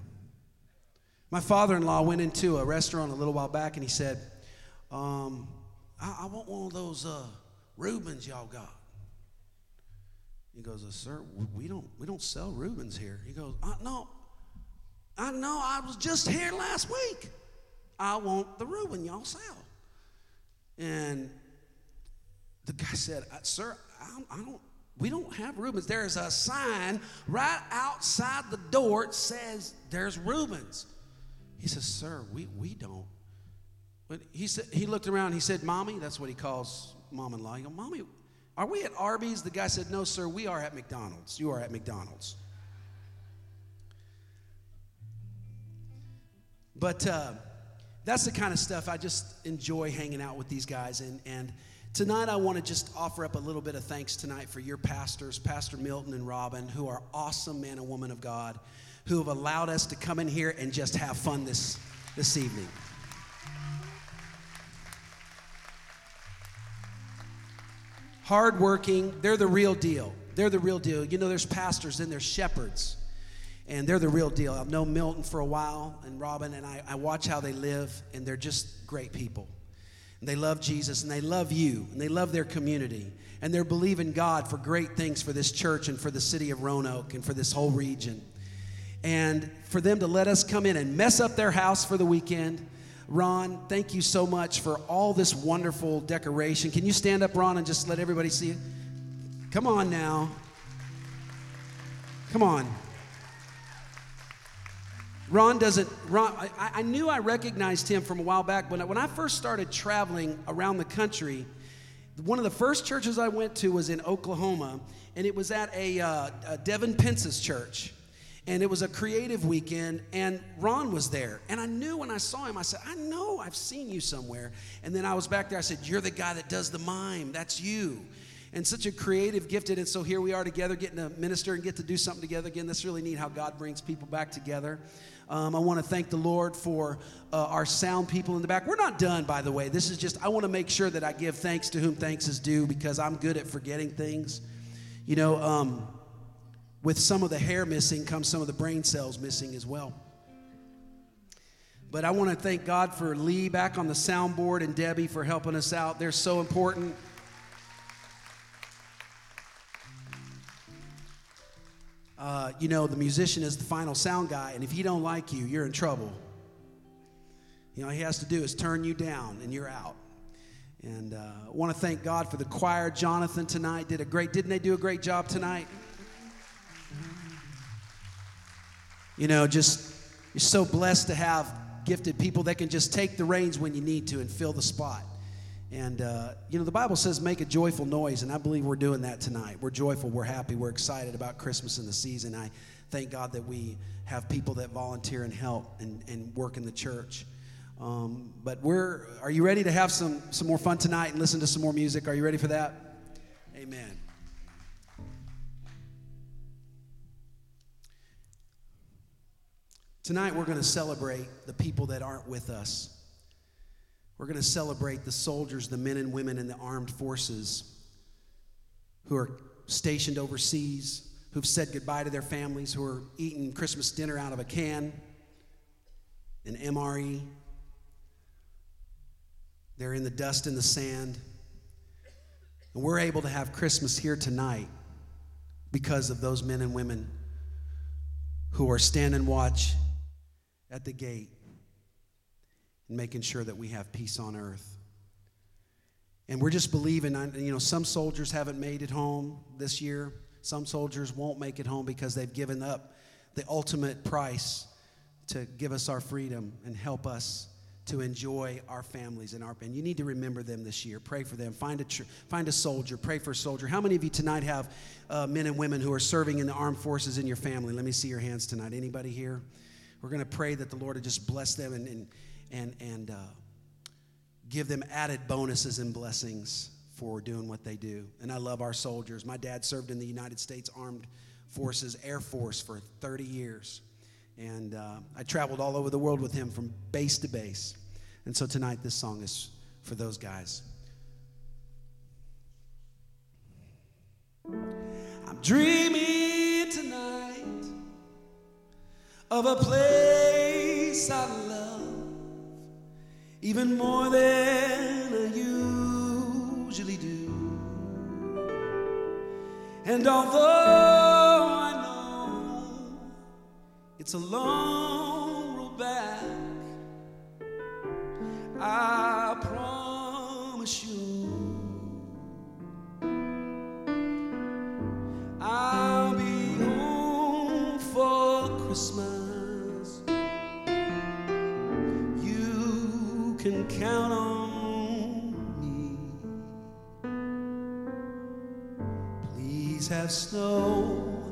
S4: My father in law went into a restaurant a little while back and he said, um, I, I want one of those uh, Reubens y'all got. He goes, uh, Sir, we don't, we don't sell Reubens here. He goes, uh, No, I know, I was just here last week. I want the Reuben y'all sell. And the guy said, "Uh, Sir, I I don't, we don't have Reubens. There's a sign right outside the door. It says there's Reubens. He says, Sir, we, we don't. But he said he looked around, he said, Mommy, that's what he calls mom in law. He goes, Mommy, are we at Arby's? The guy said, No, sir, we are at McDonald's. You are at McDonald's. But uh, that's the kind of stuff I just enjoy hanging out with these guys. And, and tonight I want to just offer up a little bit of thanks tonight for your pastors, Pastor Milton and Robin, who are awesome man and woman of God, who have allowed us to come in here and just have fun this, this evening. Hardworking, they're the real deal. They're the real deal. You know, there's pastors and there's shepherds and they're the real deal. I've known Milton for a while and Robin, and I, I watch how they live, and they're just great people. And they love Jesus, and they love you, and they love their community, and they're believing God for great things for this church and for the city of Roanoke and for this whole region. And for them to let us come in and mess up their house for the weekend. Ron, thank you so much for all this wonderful decoration. Can you stand up, Ron, and just let everybody see it? Come on now. Come on. Ron doesn't, Ron, I, I knew I recognized him from a while back. When I, when I first started traveling around the country, one of the first churches I went to was in Oklahoma, and it was at a, uh, a Devin Pence's church. And it was a creative weekend, and Ron was there. And I knew when I saw him, I said, I know I've seen you somewhere. And then I was back there, I said, You're the guy that does the mime. That's you. And such a creative, gifted. And so here we are together, getting to minister and get to do something together again. That's really neat how God brings people back together. Um, I want to thank the Lord for uh, our sound people in the back. We're not done, by the way. This is just, I want to make sure that I give thanks to whom thanks is due because I'm good at forgetting things. You know, um, with some of the hair missing comes some of the brain cells missing as well. But I want to thank God for Lee back on the soundboard and Debbie for helping us out. They're so important. Uh, you know, the musician is the final sound guy, and if he don't like you, you're in trouble. You know, all he has to do is turn you down, and you're out. And uh, I want to thank God for the choir. Jonathan tonight did a great. Didn't they do a great job tonight? You know, just you're so blessed to have gifted people that can just take the reins when you need to and fill the spot. And, uh, you know, the Bible says make a joyful noise, and I believe we're doing that tonight. We're joyful, we're happy, we're excited about Christmas and the season. I thank God that we have people that volunteer and help and, and work in the church. Um, but we're, are you ready to have some, some more fun tonight and listen to some more music? Are you ready for that? Amen. Tonight we're going to celebrate the people that aren't with us. We're going to celebrate the soldiers, the men and women in the armed forces who are stationed overseas, who've said goodbye to their families, who are eating Christmas dinner out of a can, an MRE. They're in the dust and the sand. And we're able to have Christmas here tonight because of those men and women who are standing watch at the gate and making sure that we have peace on earth. And we're just believing, you know, some soldiers haven't made it home this year. Some soldiers won't make it home because they've given up the ultimate price to give us our freedom and help us to enjoy our families and our and you need to remember them this year. Pray for them. Find a find a soldier. Pray for a soldier. How many of you tonight have uh, men and women who are serving in the armed forces in your family? Let me see your hands tonight. Anybody here we're going to pray that the lord would just bless them and and and, and uh, give them added bonuses and blessings for doing what they do and i love our soldiers my dad served in the united states armed forces air force for 30 years and uh, I traveled all over the world with him from base to base. And so tonight, this song is for those guys. I'm dreaming of a place I love even more than I usually do. And although I know it's a long have snow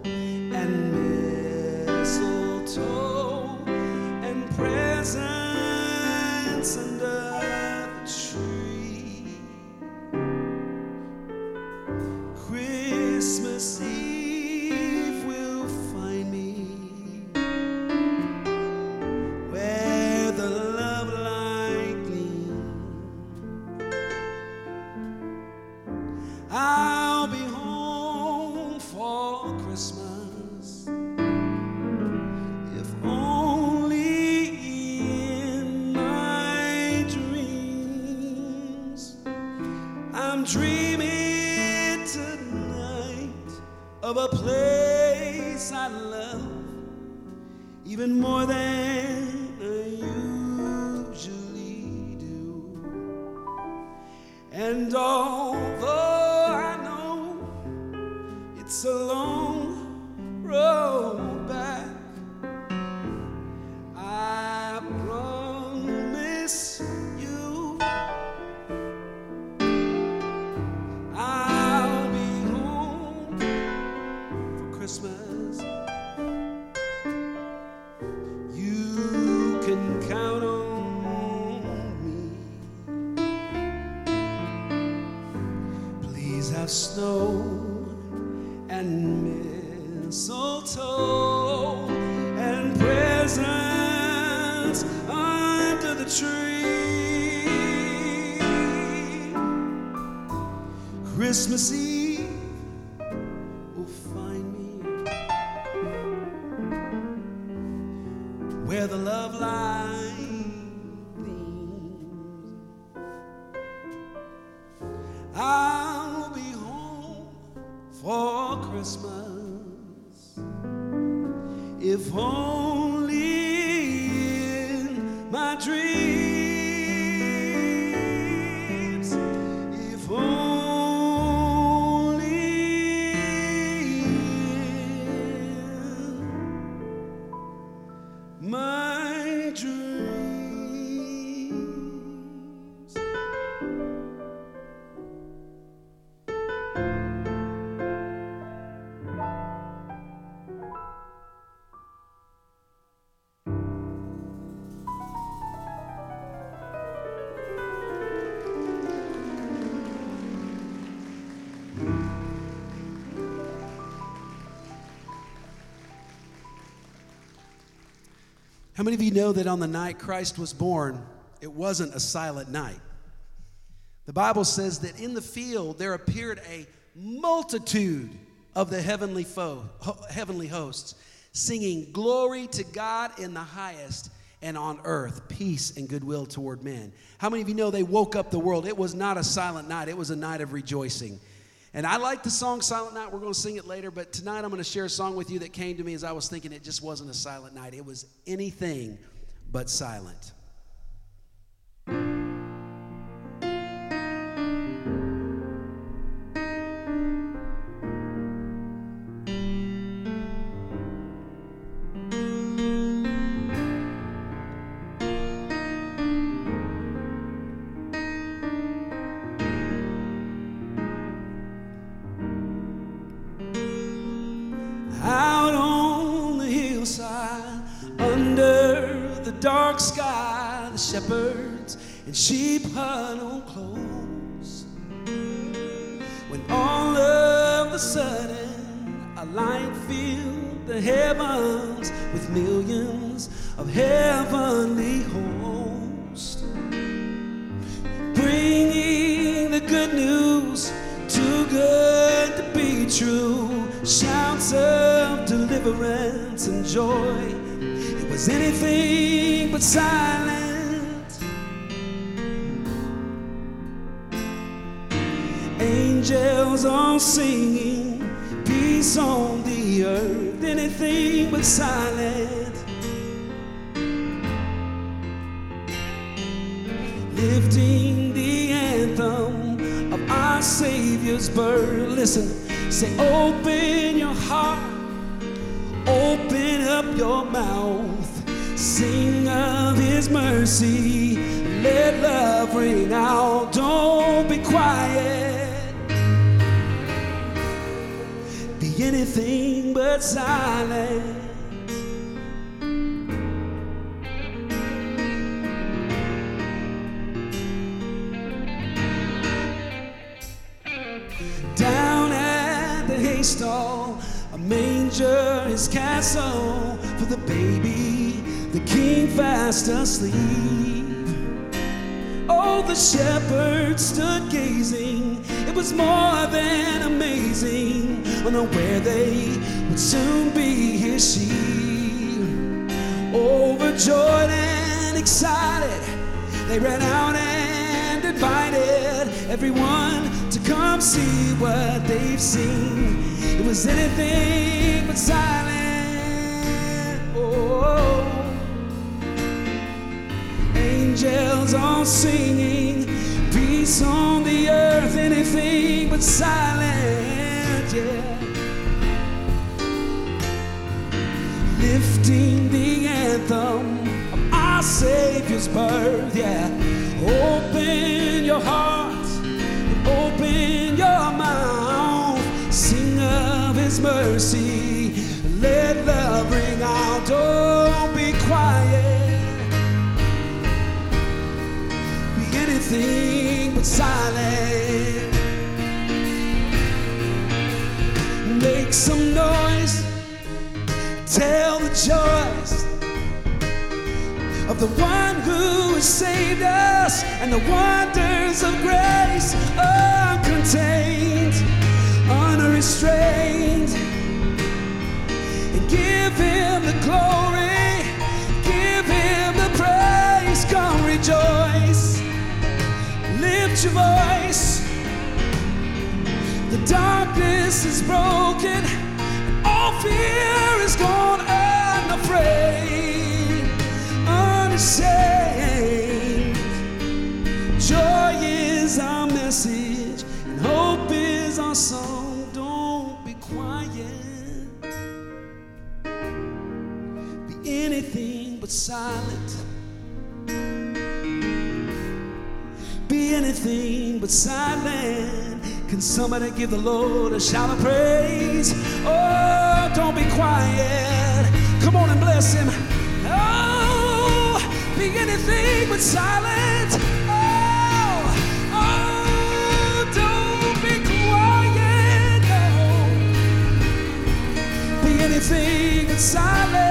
S4: How many of you know that on the night Christ was born, it wasn't a silent night? The Bible says that in the field there appeared a multitude of the heavenly foe, heavenly hosts, singing glory to God in the highest and on earth peace and goodwill toward men. How many of you know they woke up the world? It was not a silent night, it was a night of rejoicing. And I like the song Silent Night. We're going to sing it later, but tonight I'm going to share a song with you that came to me as I was thinking it just wasn't a silent night. It was anything but silent. And sheep huddle close. When all of a sudden a light filled the heavens with millions of heavenly hosts, bringing the good news too good to be true. Shouts of deliverance and joy. It was anything but silence. Angels all singing, peace on the earth, anything but silent. Lifting the anthem of our Savior's birth. Listen, say, open your heart, open up your mouth, sing of His mercy, let love ring out, don't be quiet. Anything but silence. Down at the haystall, a manger is castle for the baby, the king fast asleep. Oh, the shepherds stood gazing. It was more than amazing, unaware they would soon be his sheep. Overjoyed and excited, they ran out and invited everyone to come see what they've seen. It was anything but silent. Oh angels all singing, peace on the earth, anything but silent, yeah. Lifting the anthem of our Savior's birth, yeah. Open your heart, open your mouth, sing of His mercy, let love ring out, don't be quiet. anything silent. Make some noise, tell the joys of the one who has saved us and the wonders of grace uncontained, unrestrained. And give him the glory, give him the praise, come rejoice your voice. The darkness is broken, all fear is gone unafraid, unashamed. Joy is our message, and hope is our song. Don't be quiet, be anything but silent. Anything but silent. Can somebody give the Lord a shout of praise? Oh, don't be quiet. Come on and bless him. Oh, be anything but silent. Oh, oh, don't be quiet. No. Be anything but silent.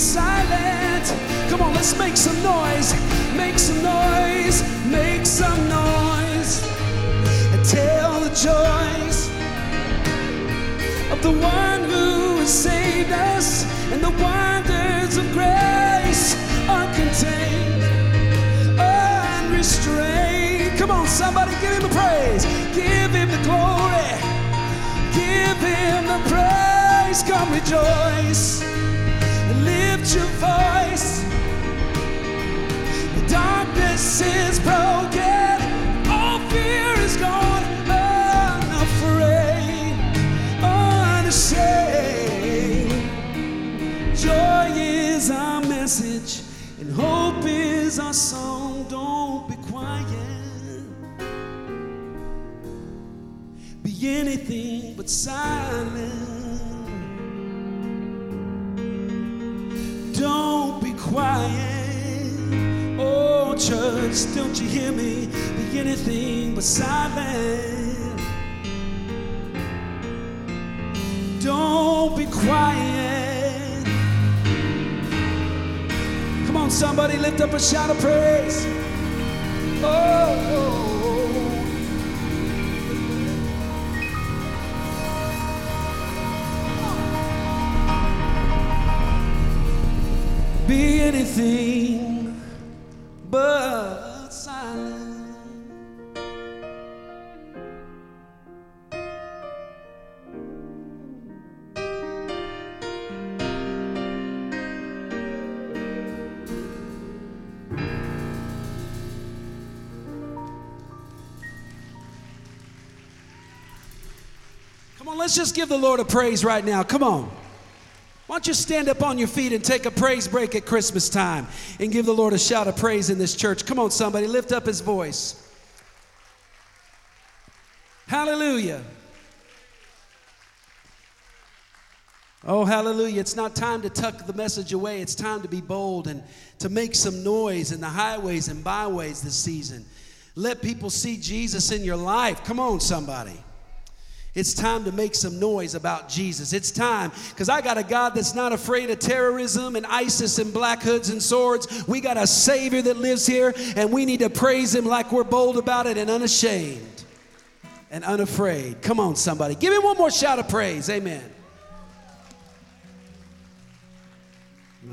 S4: Silent. Come on, let's make some noise. Make some noise. Make some noise. And tell the joys of the one who has saved us and the wonders of grace uncontained, unrestrained. Come on, somebody, give him the praise, give him the glory, give him the praise. Come rejoice lift your voice. The darkness is broken, all fear is gone, unafraid, unashamed. Joy is our message, and hope is our song. Don't be quiet. Be anything but silent. Don't be quiet. Oh, church, don't you hear me? Be anything but silent. Don't be quiet. Come on, somebody, lift up a shout of praise. Oh, oh, Be anything but silent. Come on, let's just give the Lord a praise right now. Come on. Why don't you stand up on your feet and take a praise break at Christmas time and give the Lord a shout of praise in this church? Come on, somebody, lift up his voice. Hallelujah. Oh, hallelujah. It's not time to tuck the message away. It's time to be bold and to make some noise in the highways and byways this season. Let people see Jesus in your life. Come on, somebody. It's time to make some noise about Jesus. It's time because I got a God that's not afraid of terrorism and ISIS and black hoods and swords. We got a Savior that lives here, and we need to praise Him like we're bold about it and unashamed and unafraid. Come on, somebody. Give me one more shout of praise. Amen.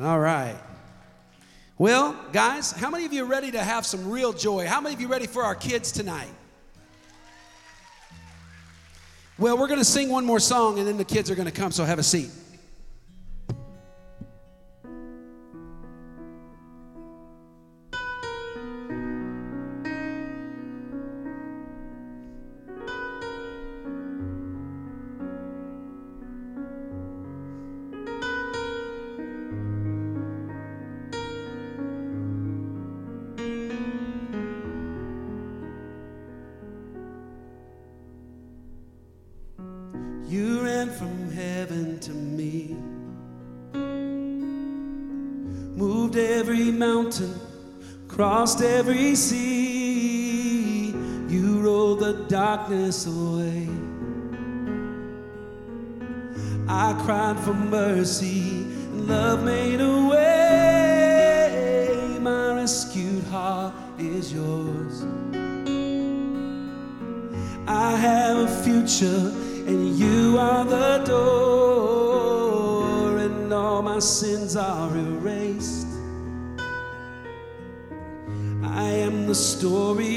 S4: All right. Well, guys, how many of you are ready to have some real joy? How many of you are ready for our kids tonight? Well, we're going to sing one more song and then the kids are going to come, so have a seat. Crossed every sea. You rolled the darkness away. I cried for mercy, and love made a way. My rescued heart is yours. I have a future, and you are the door, and all my sins are erased. Story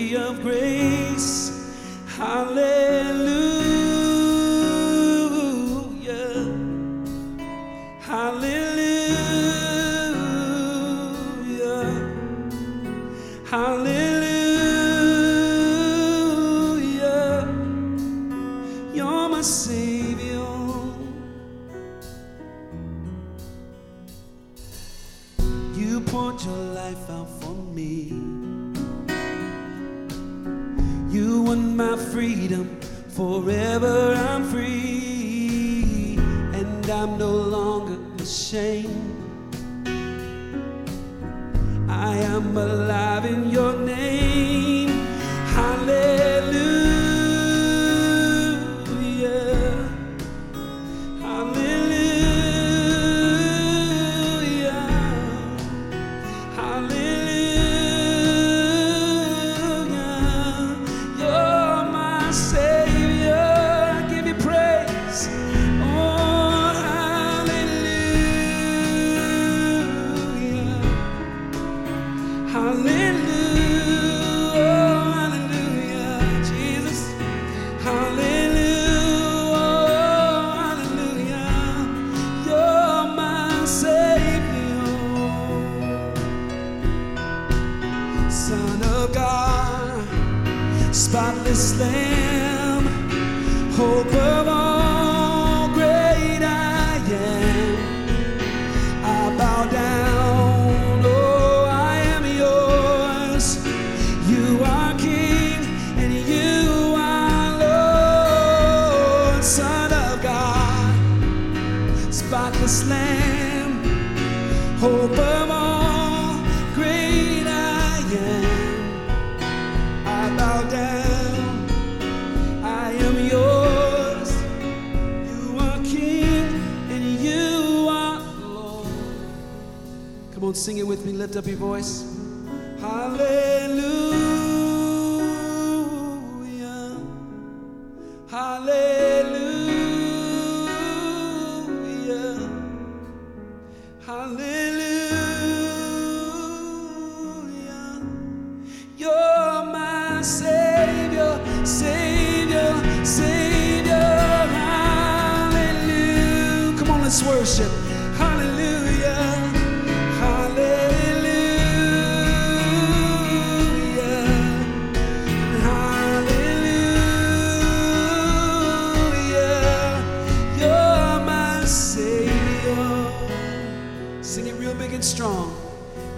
S4: Sing it real big and strong.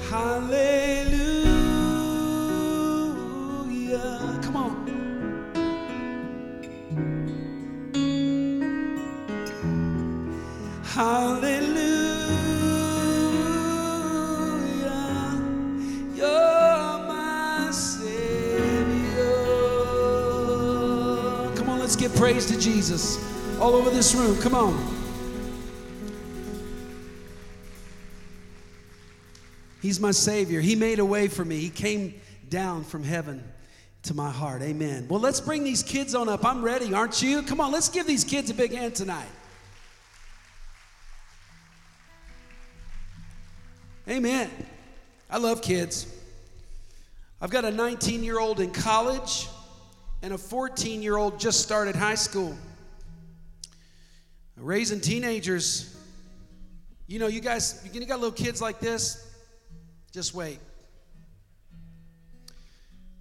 S4: Hallelujah. Come on. Hallelujah. Come on, let's give praise to Jesus all over this room. Come on. He's my Savior. He made a way for me. He came down from heaven to my heart. Amen. Well, let's bring these kids on up. I'm ready, aren't you? Come on, let's give these kids a big hand tonight. Amen. I love kids. I've got a 19 year old in college and a 14 year old just started high school. Raising teenagers. You know, you guys, you got little kids like this, just wait.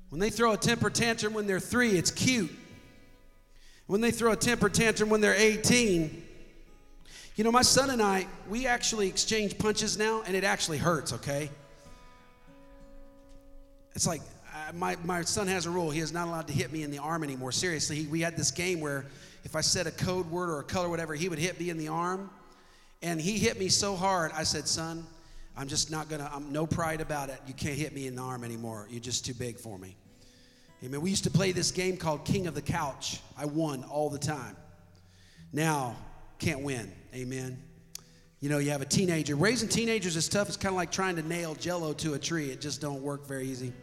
S4: When they throw a temper tantrum when they're three, it's cute. When they throw a temper tantrum when they're 18, you know, my son and I, we actually exchange punches now, and it actually hurts, okay? It's like uh, my, my son has a rule. He is not allowed to hit me in the arm anymore. Seriously, he, we had this game where if I said a code word or a color, whatever, he would hit me in the arm. And he hit me so hard, I said, son, I'm just not gonna, I'm no pride about it. You can't hit me in the arm anymore. You're just too big for me. Amen. We used to play this game called King of the Couch. I won all the time. Now, can't win. Amen. You know, you have a teenager. Raising teenagers is tough. It's kind of like trying to nail jello to a tree. It just don't work very easy.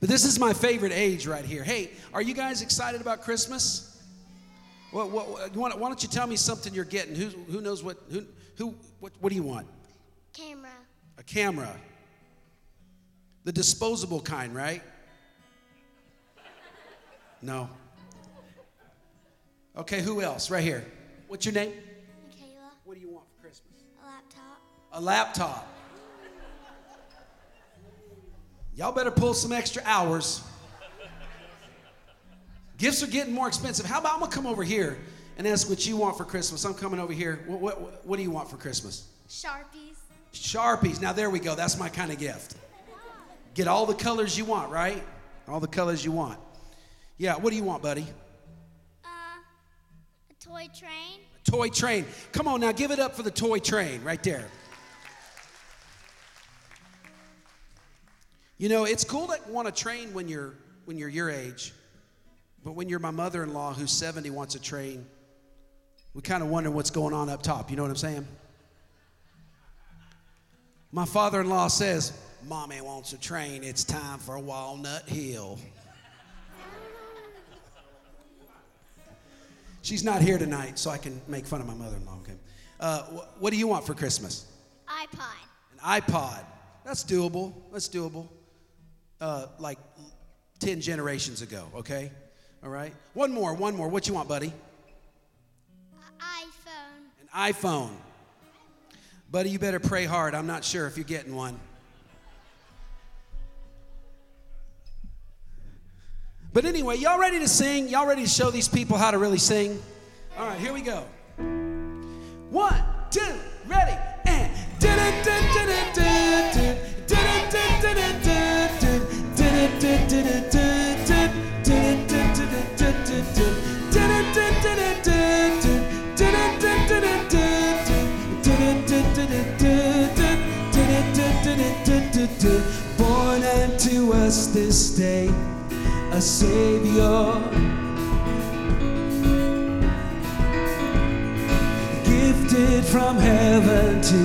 S4: But this is my favorite age right here. Hey, are you guys excited about Christmas? What, what, what, why don't you tell me something you're getting? Who, who knows what, who, who, what, what do you want?
S5: Camera.
S4: A camera. The disposable kind, right? No. Okay, who else? Right here. What's your name?
S5: Michaela.
S4: What do you want for Christmas?
S5: A laptop.
S4: A laptop. Y'all better pull some extra hours. Gifts are getting more expensive. How about I'm gonna come over here and ask what you want for Christmas? I'm coming over here. What, what, what do you want for Christmas?
S5: Sharpies.
S4: Sharpies. Now there we go. That's my kind of gift. Get all the colors you want, right? All the colors you want. Yeah. What do you want, buddy?
S5: Uh, a toy train.
S4: A toy train. Come on now, give it up for the toy train right there. You know, it's cool to want a train when you're when you're your age, but when you're my mother-in-law who's 70 wants a train, we kind of wonder what's going on up top. You know what I'm saying? My father-in-law says, "Mommy wants a train. It's time for a Walnut Hill." She's not here tonight, so I can make fun of my mother-in-law. Okay. Uh, wh- what do you want for Christmas?
S5: iPod.
S4: An iPod. That's doable. That's doable. Uh, like 10 generations ago, okay? All right? One more, one more. What you want, buddy?
S5: iPhone.
S4: An iPhone. Buddy, you better pray hard. I'm not sure if you're getting one. But anyway, y'all ready to sing? Y'all ready to show these people how to really sing? All right, here we go. One, two, ready, and. A Savior. Gifted from heaven to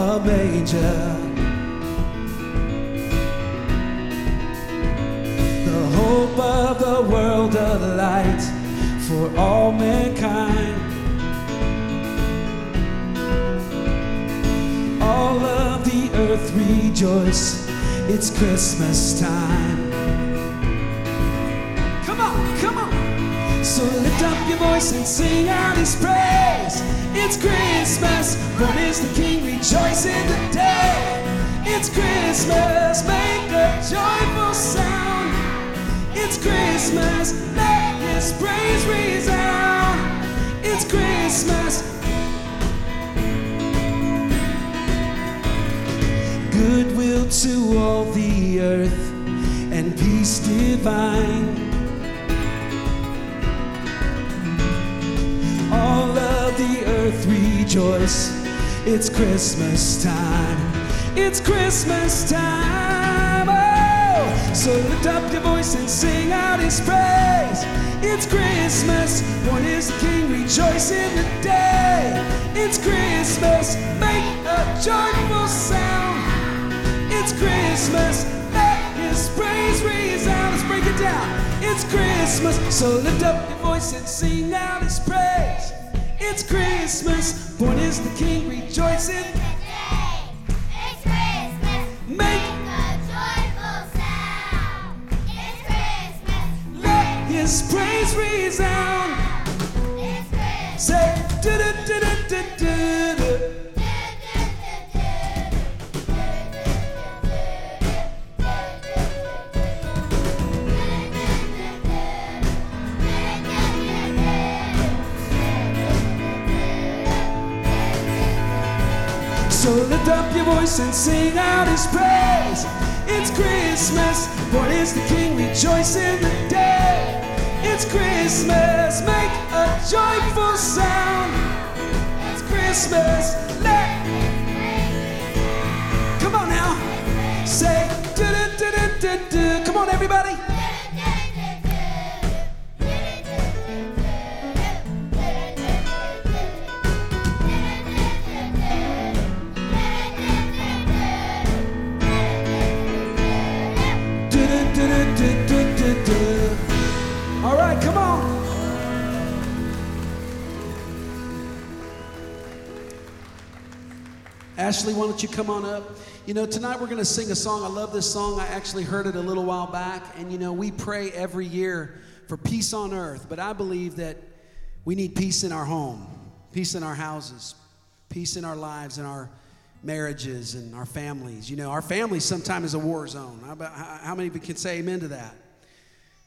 S4: a manger. The hope of the world, a light for all mankind. All of the earth rejoice, it's Christmas time. Up your voice and sing out his praise. It's Christmas, born is the King, rejoice in the day. It's Christmas, make a joyful sound. It's Christmas, let his praise resound. It's Christmas. Goodwill to all the earth and peace divine. All of the earth rejoice. It's Christmas time. It's Christmas time. Oh, so lift up your voice and sing out his praise. It's Christmas. Born is the King. Rejoice in the day. It's Christmas. Make a joyful sound. It's Christmas. His praise resound. Let's break it down. It's Christmas. So lift up your voice and sing out his praise. It's Christmas. Born is the King.
S5: rejoicing. It's Christmas.
S4: Make
S5: a joyful sound. It's Christmas.
S4: let his praise resound.
S5: It's Christmas.
S4: Say do do do do do do. Lift up your voice and sing out his praise. It's Christmas, born is the King, rejoice in the day. It's Christmas, make a joyful sound. It's Christmas, let. Come on now, say do do do do do. Come on, everybody. Ashley, why don't you come on up? You know, tonight we're going to sing a song. I love this song. I actually heard it a little while back. And, you know, we pray every year for peace on earth, but I believe that we need peace in our home, peace in our houses, peace in our lives and our marriages and our families. You know, our family sometimes is a war zone. How, many of you can say amen to that?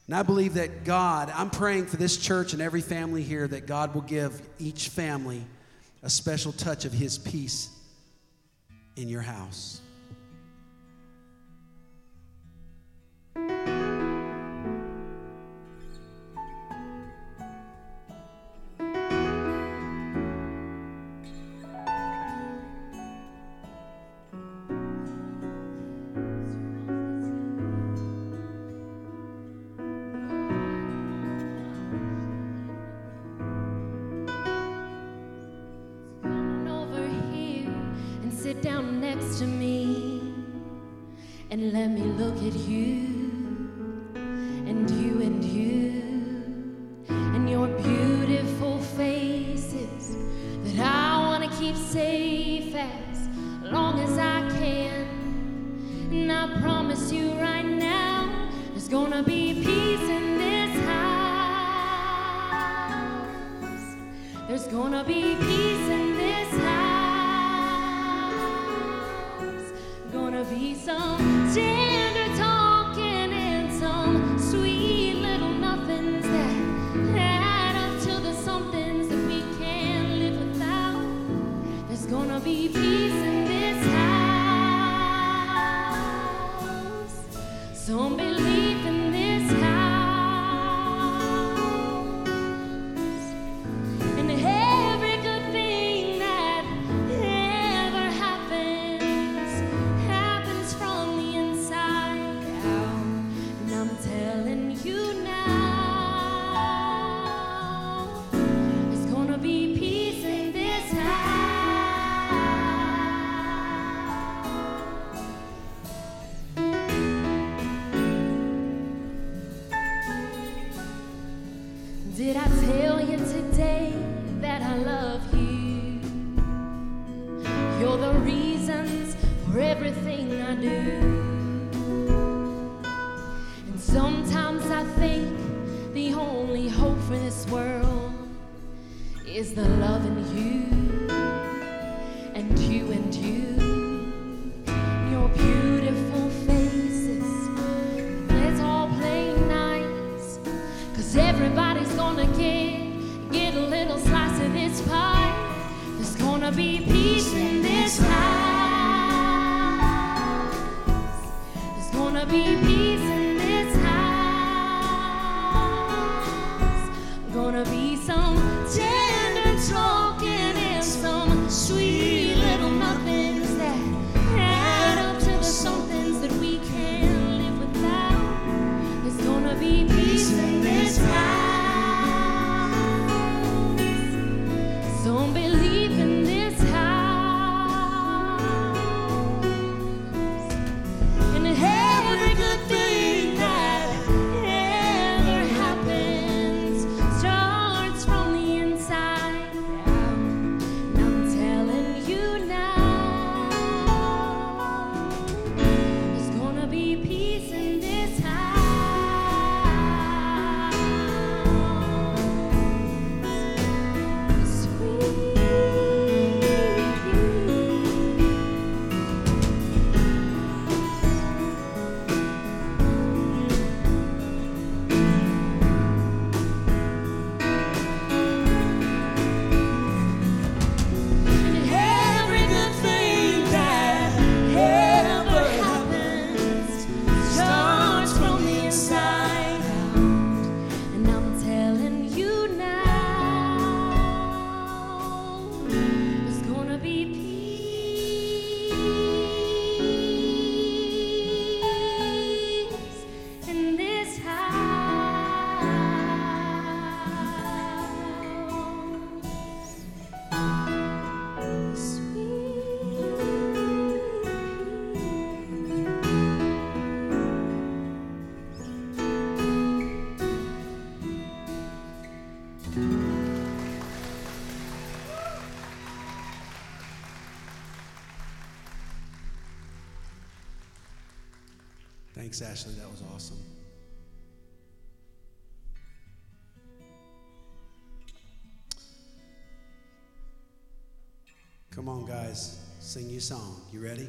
S4: And I believe that God, I'm praying for this church and every family here that God will give each family a special touch of His peace in your house.
S6: Sit down next to me and let me look at you
S7: Thanks, Ashley. That was awesome. Come on, guys. Sing your song. You ready?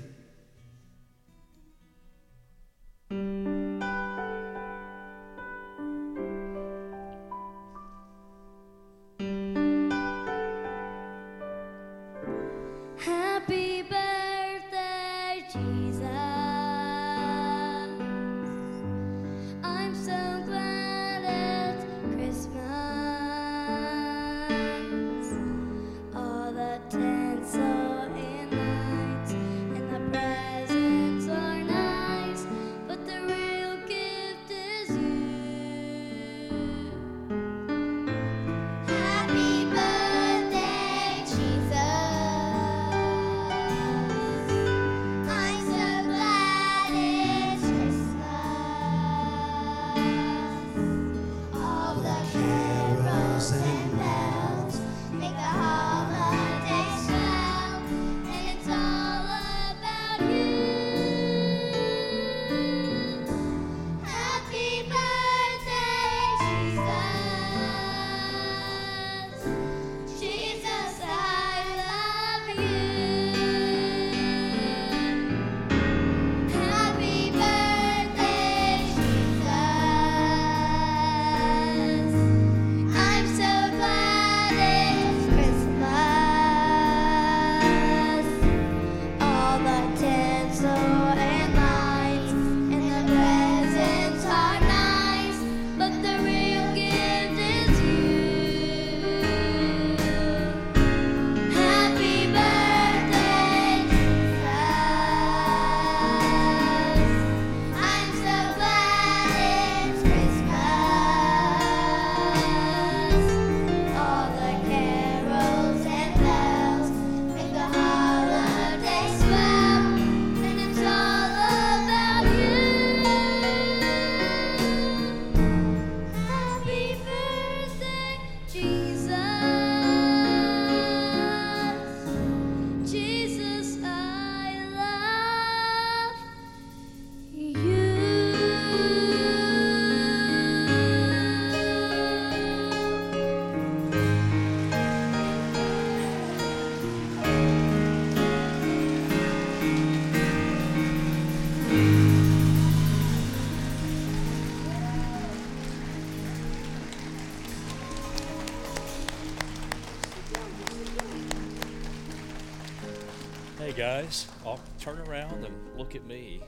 S1: Guys. I'll turn around and look at me.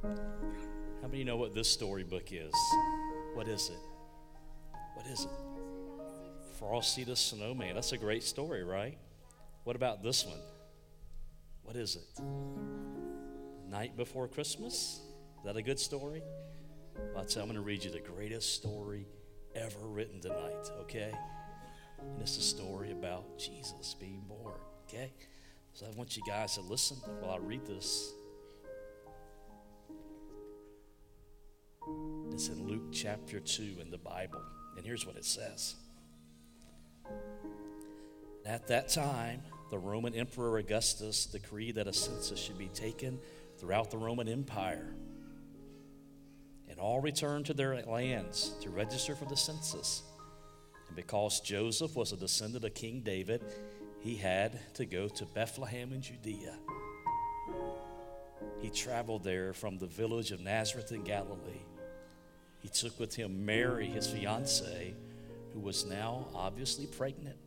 S1: How many know what this storybook is? What is it? What is it? Frosty the Snowman. That's a great story, right? What about this one? What is it? Night Before Christmas? Is that a good story? You, I'm going to read you the greatest story ever written tonight, okay? And it's a story about Jesus being born, okay? So I want you guys to listen while I read this. It's in Luke chapter 2 in the Bible. And here's what it says At that time, the Roman Emperor Augustus decreed that a census should be taken throughout the Roman Empire. And all returned to their lands to register for the census. And because Joseph was a descendant of King David, he had to go to Bethlehem in Judea. He traveled there from the village of Nazareth in Galilee. He took with him Mary, his fiancee, who was now obviously pregnant.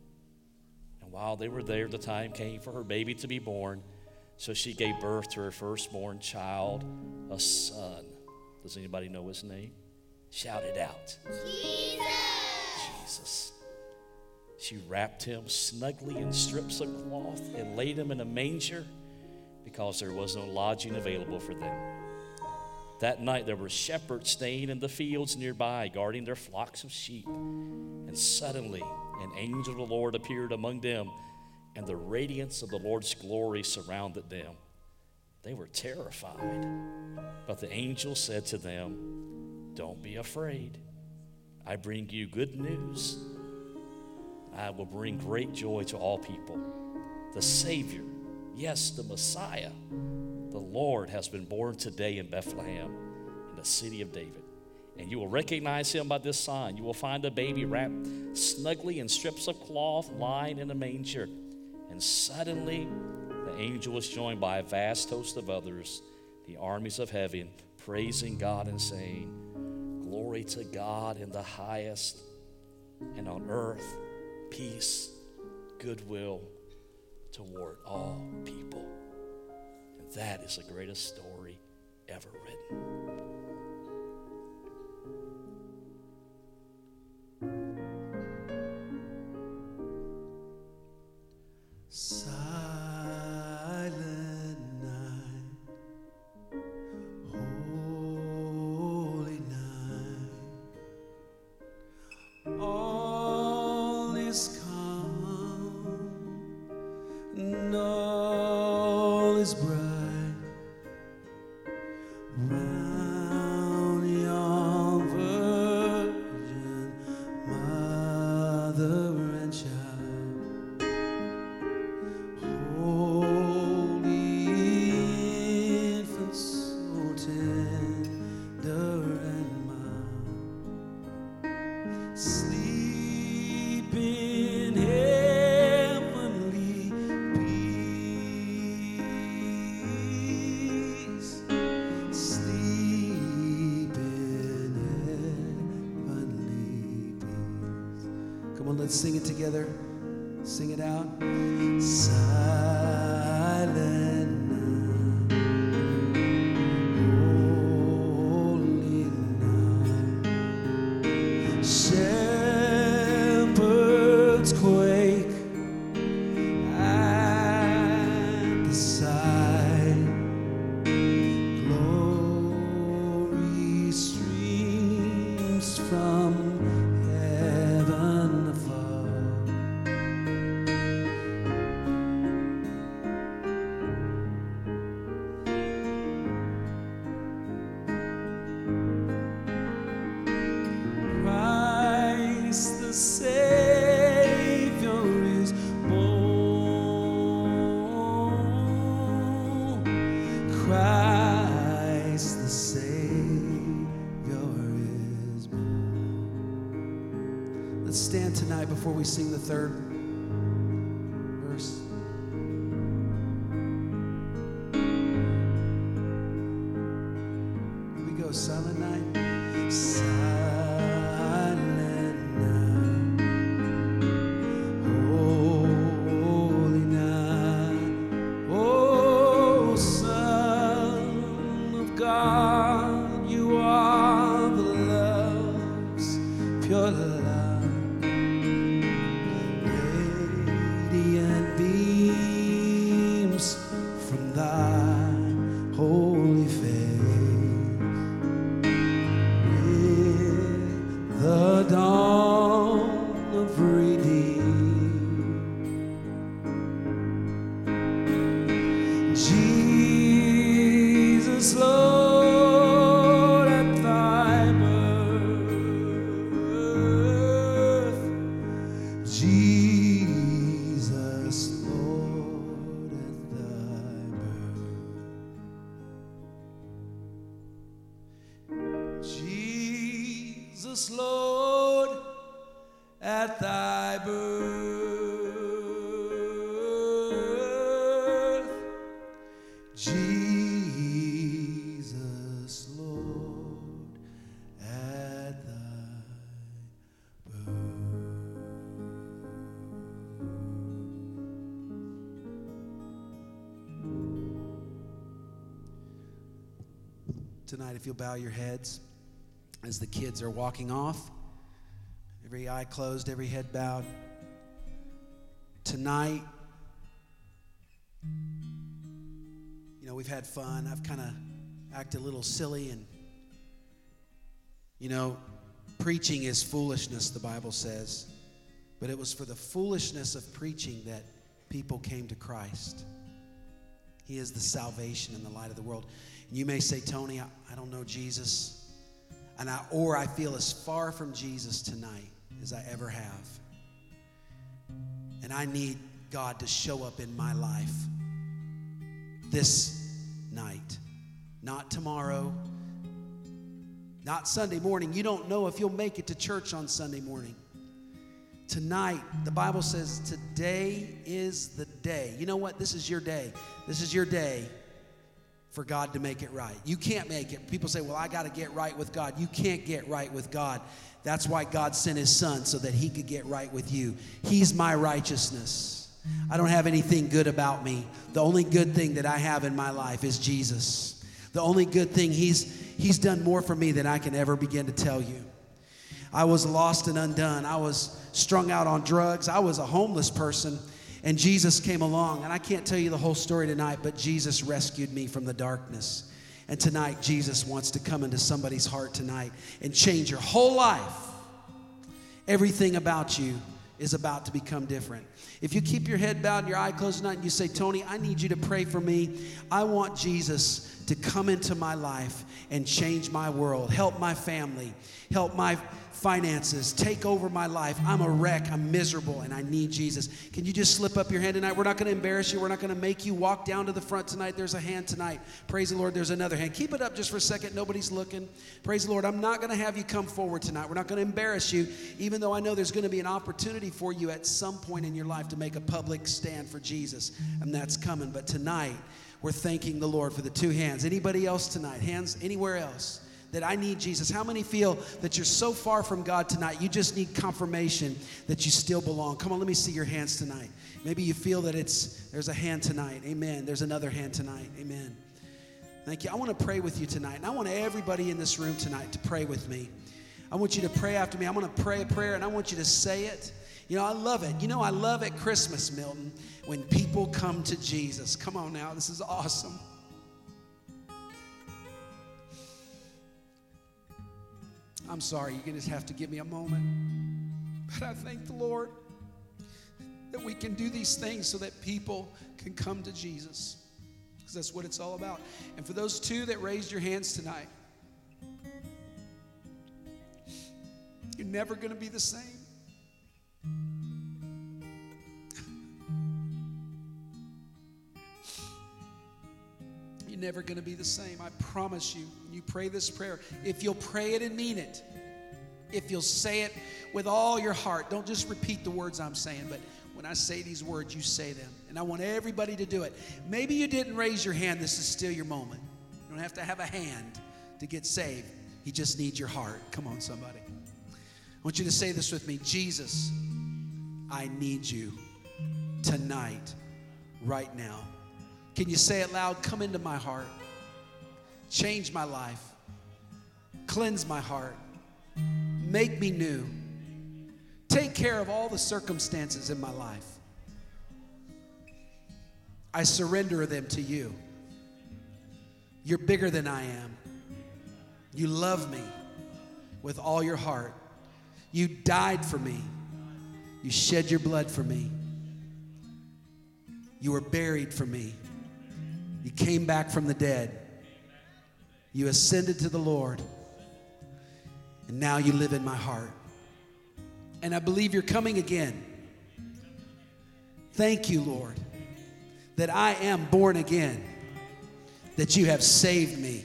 S1: And while they were there, the time came for her baby to be born. So she gave birth to her firstborn child, a son. Does anybody know his name? Shout it out. Jesus. Jesus. She wrapped him snugly in strips of cloth and laid him in a manger because there was no lodging available for them. That night there were shepherds staying in the fields nearby, guarding their flocks of sheep. And suddenly an angel of the Lord appeared among them, and the radiance of the Lord's glory surrounded them. They were terrified. But the angel said to them, Don't be afraid. I bring you good news. I will bring great joy to all people. The Savior, yes, the Messiah, the Lord has been born today in Bethlehem, in the city of David. And you will recognize him by this sign. You will find a baby wrapped snugly in strips of cloth, lying in a manger. And suddenly, the angel was joined by a vast host of others, the armies of heaven, praising God and saying, Glory to God in the highest, and on earth, peace, goodwill toward all people. And that is the greatest story ever written.
S4: Silent sing it together. Third verse. Here we go, silent night. Silent Tonight, if you'll bow your heads as the kids are walking off, every eye closed, every head bowed. Tonight, you know, we've had fun. I've kind of acted a little silly, and, you know, preaching is foolishness, the Bible says. But it was for the foolishness of preaching that people came to Christ. He is the salvation and the light of the world. You may say, Tony, I, I don't know Jesus. And I, or I feel as far from Jesus tonight as I ever have. And I need God to show up in my life this night, not tomorrow, not Sunday morning. You don't know if you'll make it to church on Sunday morning. Tonight, the Bible says today is the day. You know what? This is your day. This is your day for God to make it right. You can't make it. People say, well, I got to get right with God. You can't get right with God. That's why God sent his son so that he could get right with you. He's my righteousness. I don't have anything good about me. The only good thing that I have in my life is Jesus. The only good thing he's he's done more for me than I can ever begin to tell you. I was lost and undone. I was strung out on drugs. I was a homeless person. And Jesus came along. And I can't tell you the whole story tonight, but Jesus rescued me from the darkness. And tonight, Jesus wants to come into somebody's heart tonight and change your whole life. Everything about you is about to become different. If you keep your head bowed and your eye closed tonight and you say, Tony, I need you to pray for me. I want Jesus to come into my life and change my world, help my family, help my finances, take over my life. I'm a wreck, I'm miserable, and I need Jesus. Can you just slip up your hand tonight? We're not going to embarrass you, we're not going to make you walk down to the front tonight. There's a hand tonight. Praise the Lord, there's another hand. Keep it up just for a second, nobody's looking. Praise the Lord. I'm not going to have you come forward tonight. We're not going to embarrass you, even though I know there's going to be an opportunity for you at some point in your life to make a public stand for Jesus, and that's coming. But tonight, we're thanking the Lord for the two hands. Anybody else tonight? Hands anywhere else? That I need Jesus? How many feel that you're so far from God tonight, you just need confirmation that you still belong? Come on, let me see your hands tonight. Maybe you feel that it's there's a hand tonight. Amen. There's another hand tonight. Amen. Thank you. I want to pray with you tonight. And I want everybody in this room tonight to pray with me. I want you to pray after me. I'm going to pray a prayer and I want you to say it. You know, I love it. You know, I love at Christmas, Milton, when people come to Jesus. Come on now, this is awesome. I'm sorry, you're going to have to give me a moment. But I thank the Lord that we can do these things so that people can come to Jesus. Because that's what it's all about. And for those two that raised your hands tonight, you're never going to be the same. You're never going to be the same. I promise you. You pray this prayer, if you'll pray it and mean it, if you'll say it with all your heart, don't just repeat the words I'm saying, but when I say these words, you say them. And I want everybody to do it. Maybe you didn't raise your hand. This is still your moment. You don't have to have a hand to get saved. He just needs your heart. Come on, somebody. I want you to say this with me Jesus, I need you tonight, right now. Can you say it loud? Come into my heart. Change my life. Cleanse my heart. Make me new. Take care of all the circumstances in my life. I surrender them to you. You're bigger than I am. You love me with all your heart. You died for me. You shed your blood for me. You were buried for me. You came back from the dead. You ascended to the Lord, and now you live in my heart. And I believe you're coming again. Thank you, Lord, that I am born again, that you have saved me,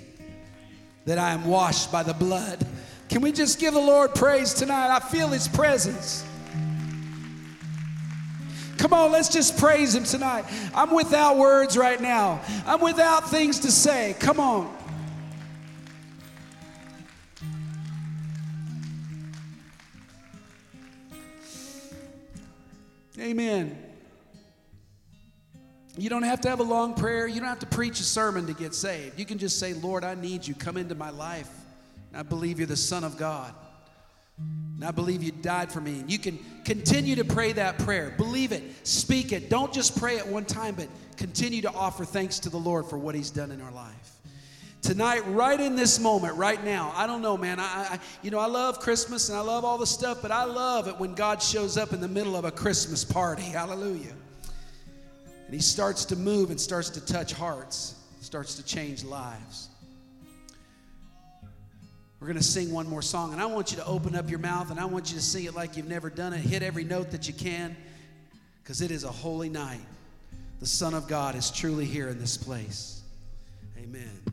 S4: that I am washed by the blood. Can we just give the Lord praise tonight? I feel his presence. Come on, let's just praise him tonight. I'm without words right now. I'm without things to say. Come on. Amen. You don't have to have a long prayer. You don't have to preach a sermon to get saved. You can just say, Lord, I need you. Come into my life. I believe you're the Son of God. And I believe you died for me. And you can continue to pray that prayer. Believe it. Speak it. Don't just pray at one time, but continue to offer thanks to the Lord for what He's done in our life. Tonight, right in this moment, right now, I don't know, man. I, I, you know, I love Christmas and I love all the stuff, but I love it when God shows up in the middle of a Christmas party. Hallelujah. And He starts to move and starts to touch hearts, starts to change lives. We're going to sing one more song, and I want you to open up your mouth and I want you to sing it like you've never done it. Hit every note that you can, because it is a holy night. The Son of God is truly here in this place. Amen.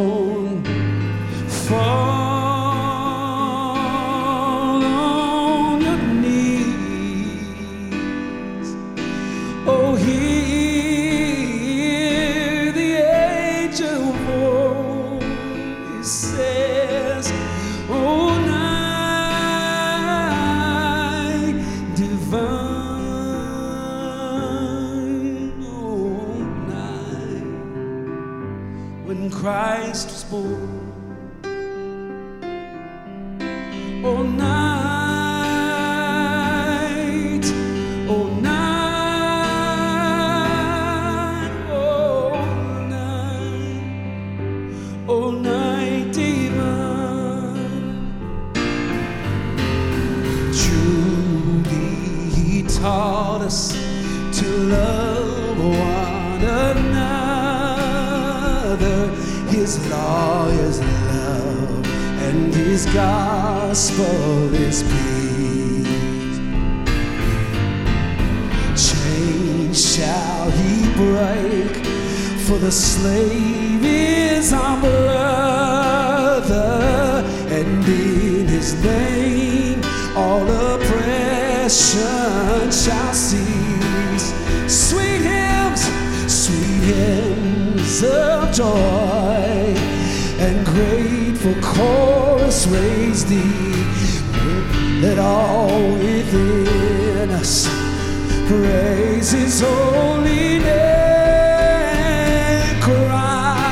S4: His gospel is peace. Chains shall He break, for the slave is our brother, and in His name all oppression shall cease. Sweet hymns, sweet hymns of joy, and grateful chorus raise thee. Let all within us praise His holy name. Christ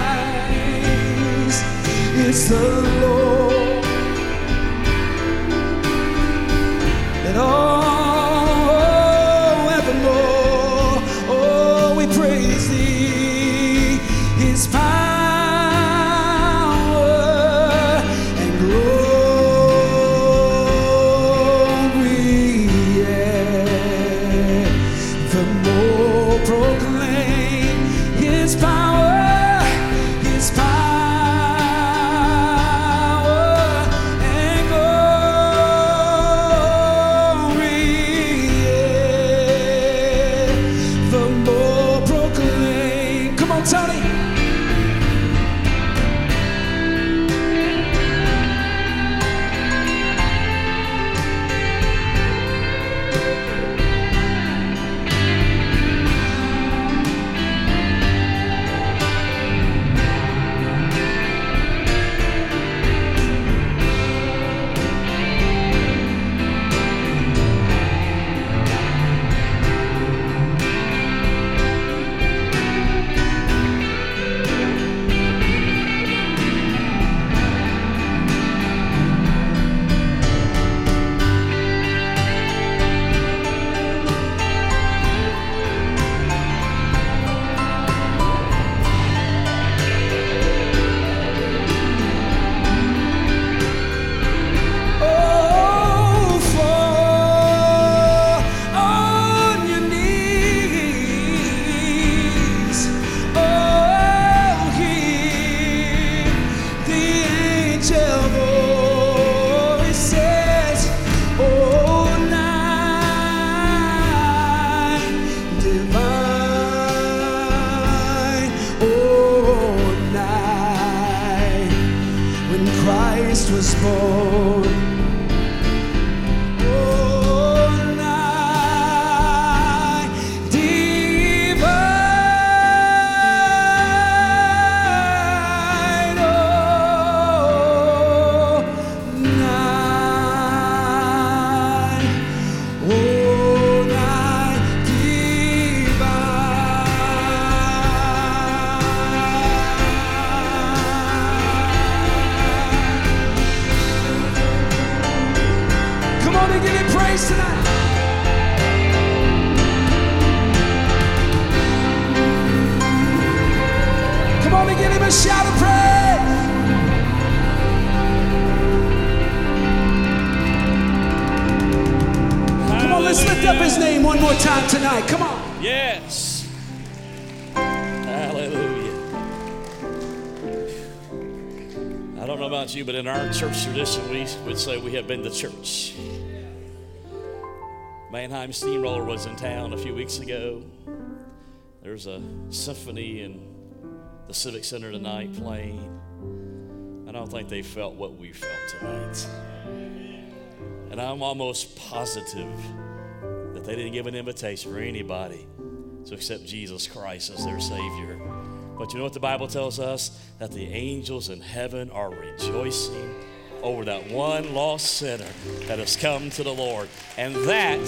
S4: is the Lord.
S1: Say we have been to church. Mannheim Steamroller was in town a few weeks ago. There's a symphony in the Civic Center tonight playing. I don't think they felt what we felt tonight. And I'm almost positive that they didn't give an invitation for anybody to accept Jesus Christ as their Savior. But you know what the Bible tells us? That the angels in heaven are rejoicing over that one lost sinner that has come to the Lord. And that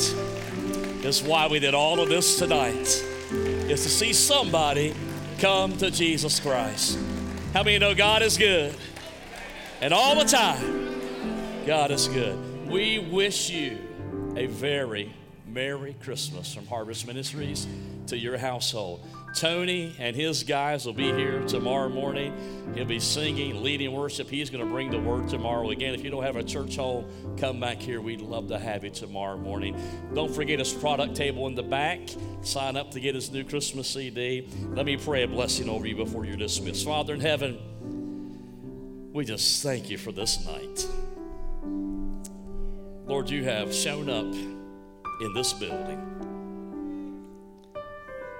S1: is why we did all of this tonight, is to see somebody come to Jesus Christ. How many know God is good? And all the time, God is good. We wish you a very Merry Christmas from Harvest Ministries to your household. Tony and his guys will be here tomorrow morning. He'll be singing, leading worship. He's going to bring the word tomorrow. Again, if you don't have a church home, come back here. We'd love to have you tomorrow morning. Don't forget his product table in the back. Sign up to get his new Christmas CD. Let me pray a blessing over you before you're dismissed. Father in heaven, we just thank you for this night. Lord, you have shown up in this building.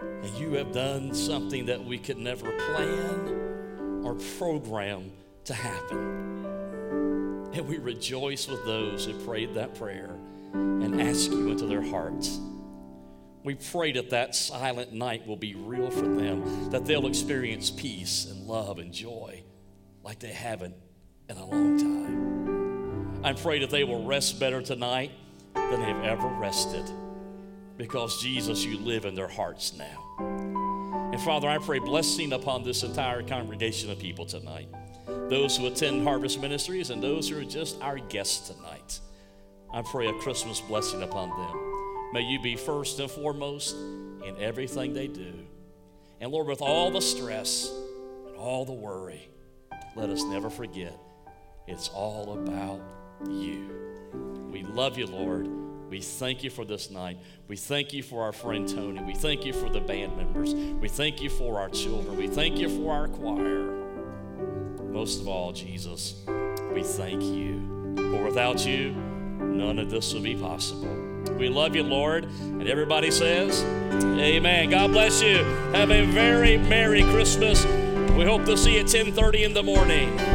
S1: And you have done something that we could never plan or program to happen. And we rejoice with those who prayed that prayer and ask you into their hearts. We pray that that silent night will be real for them, that they'll experience peace and love and joy like they haven't in a long time. I pray that they will rest better tonight than they've ever rested because, Jesus, you live in their hearts now. And Father, I pray blessing upon this entire congregation of people tonight. Those who attend Harvest Ministries and those who are just our guests tonight. I pray a Christmas blessing upon them. May you be first and foremost in everything they do. And Lord, with all the stress and all the worry, let us never forget it's all about you. We love you, Lord. We thank you for this night. We thank you for our friend Tony. We thank you for the band members. We thank you for our children. We thank you for our choir. Most of all, Jesus, we thank you. For without you, none of this would be possible. We love you, Lord. And everybody says, Amen. God bless you. Have a very Merry Christmas. We hope to see you at 10:30 in the morning.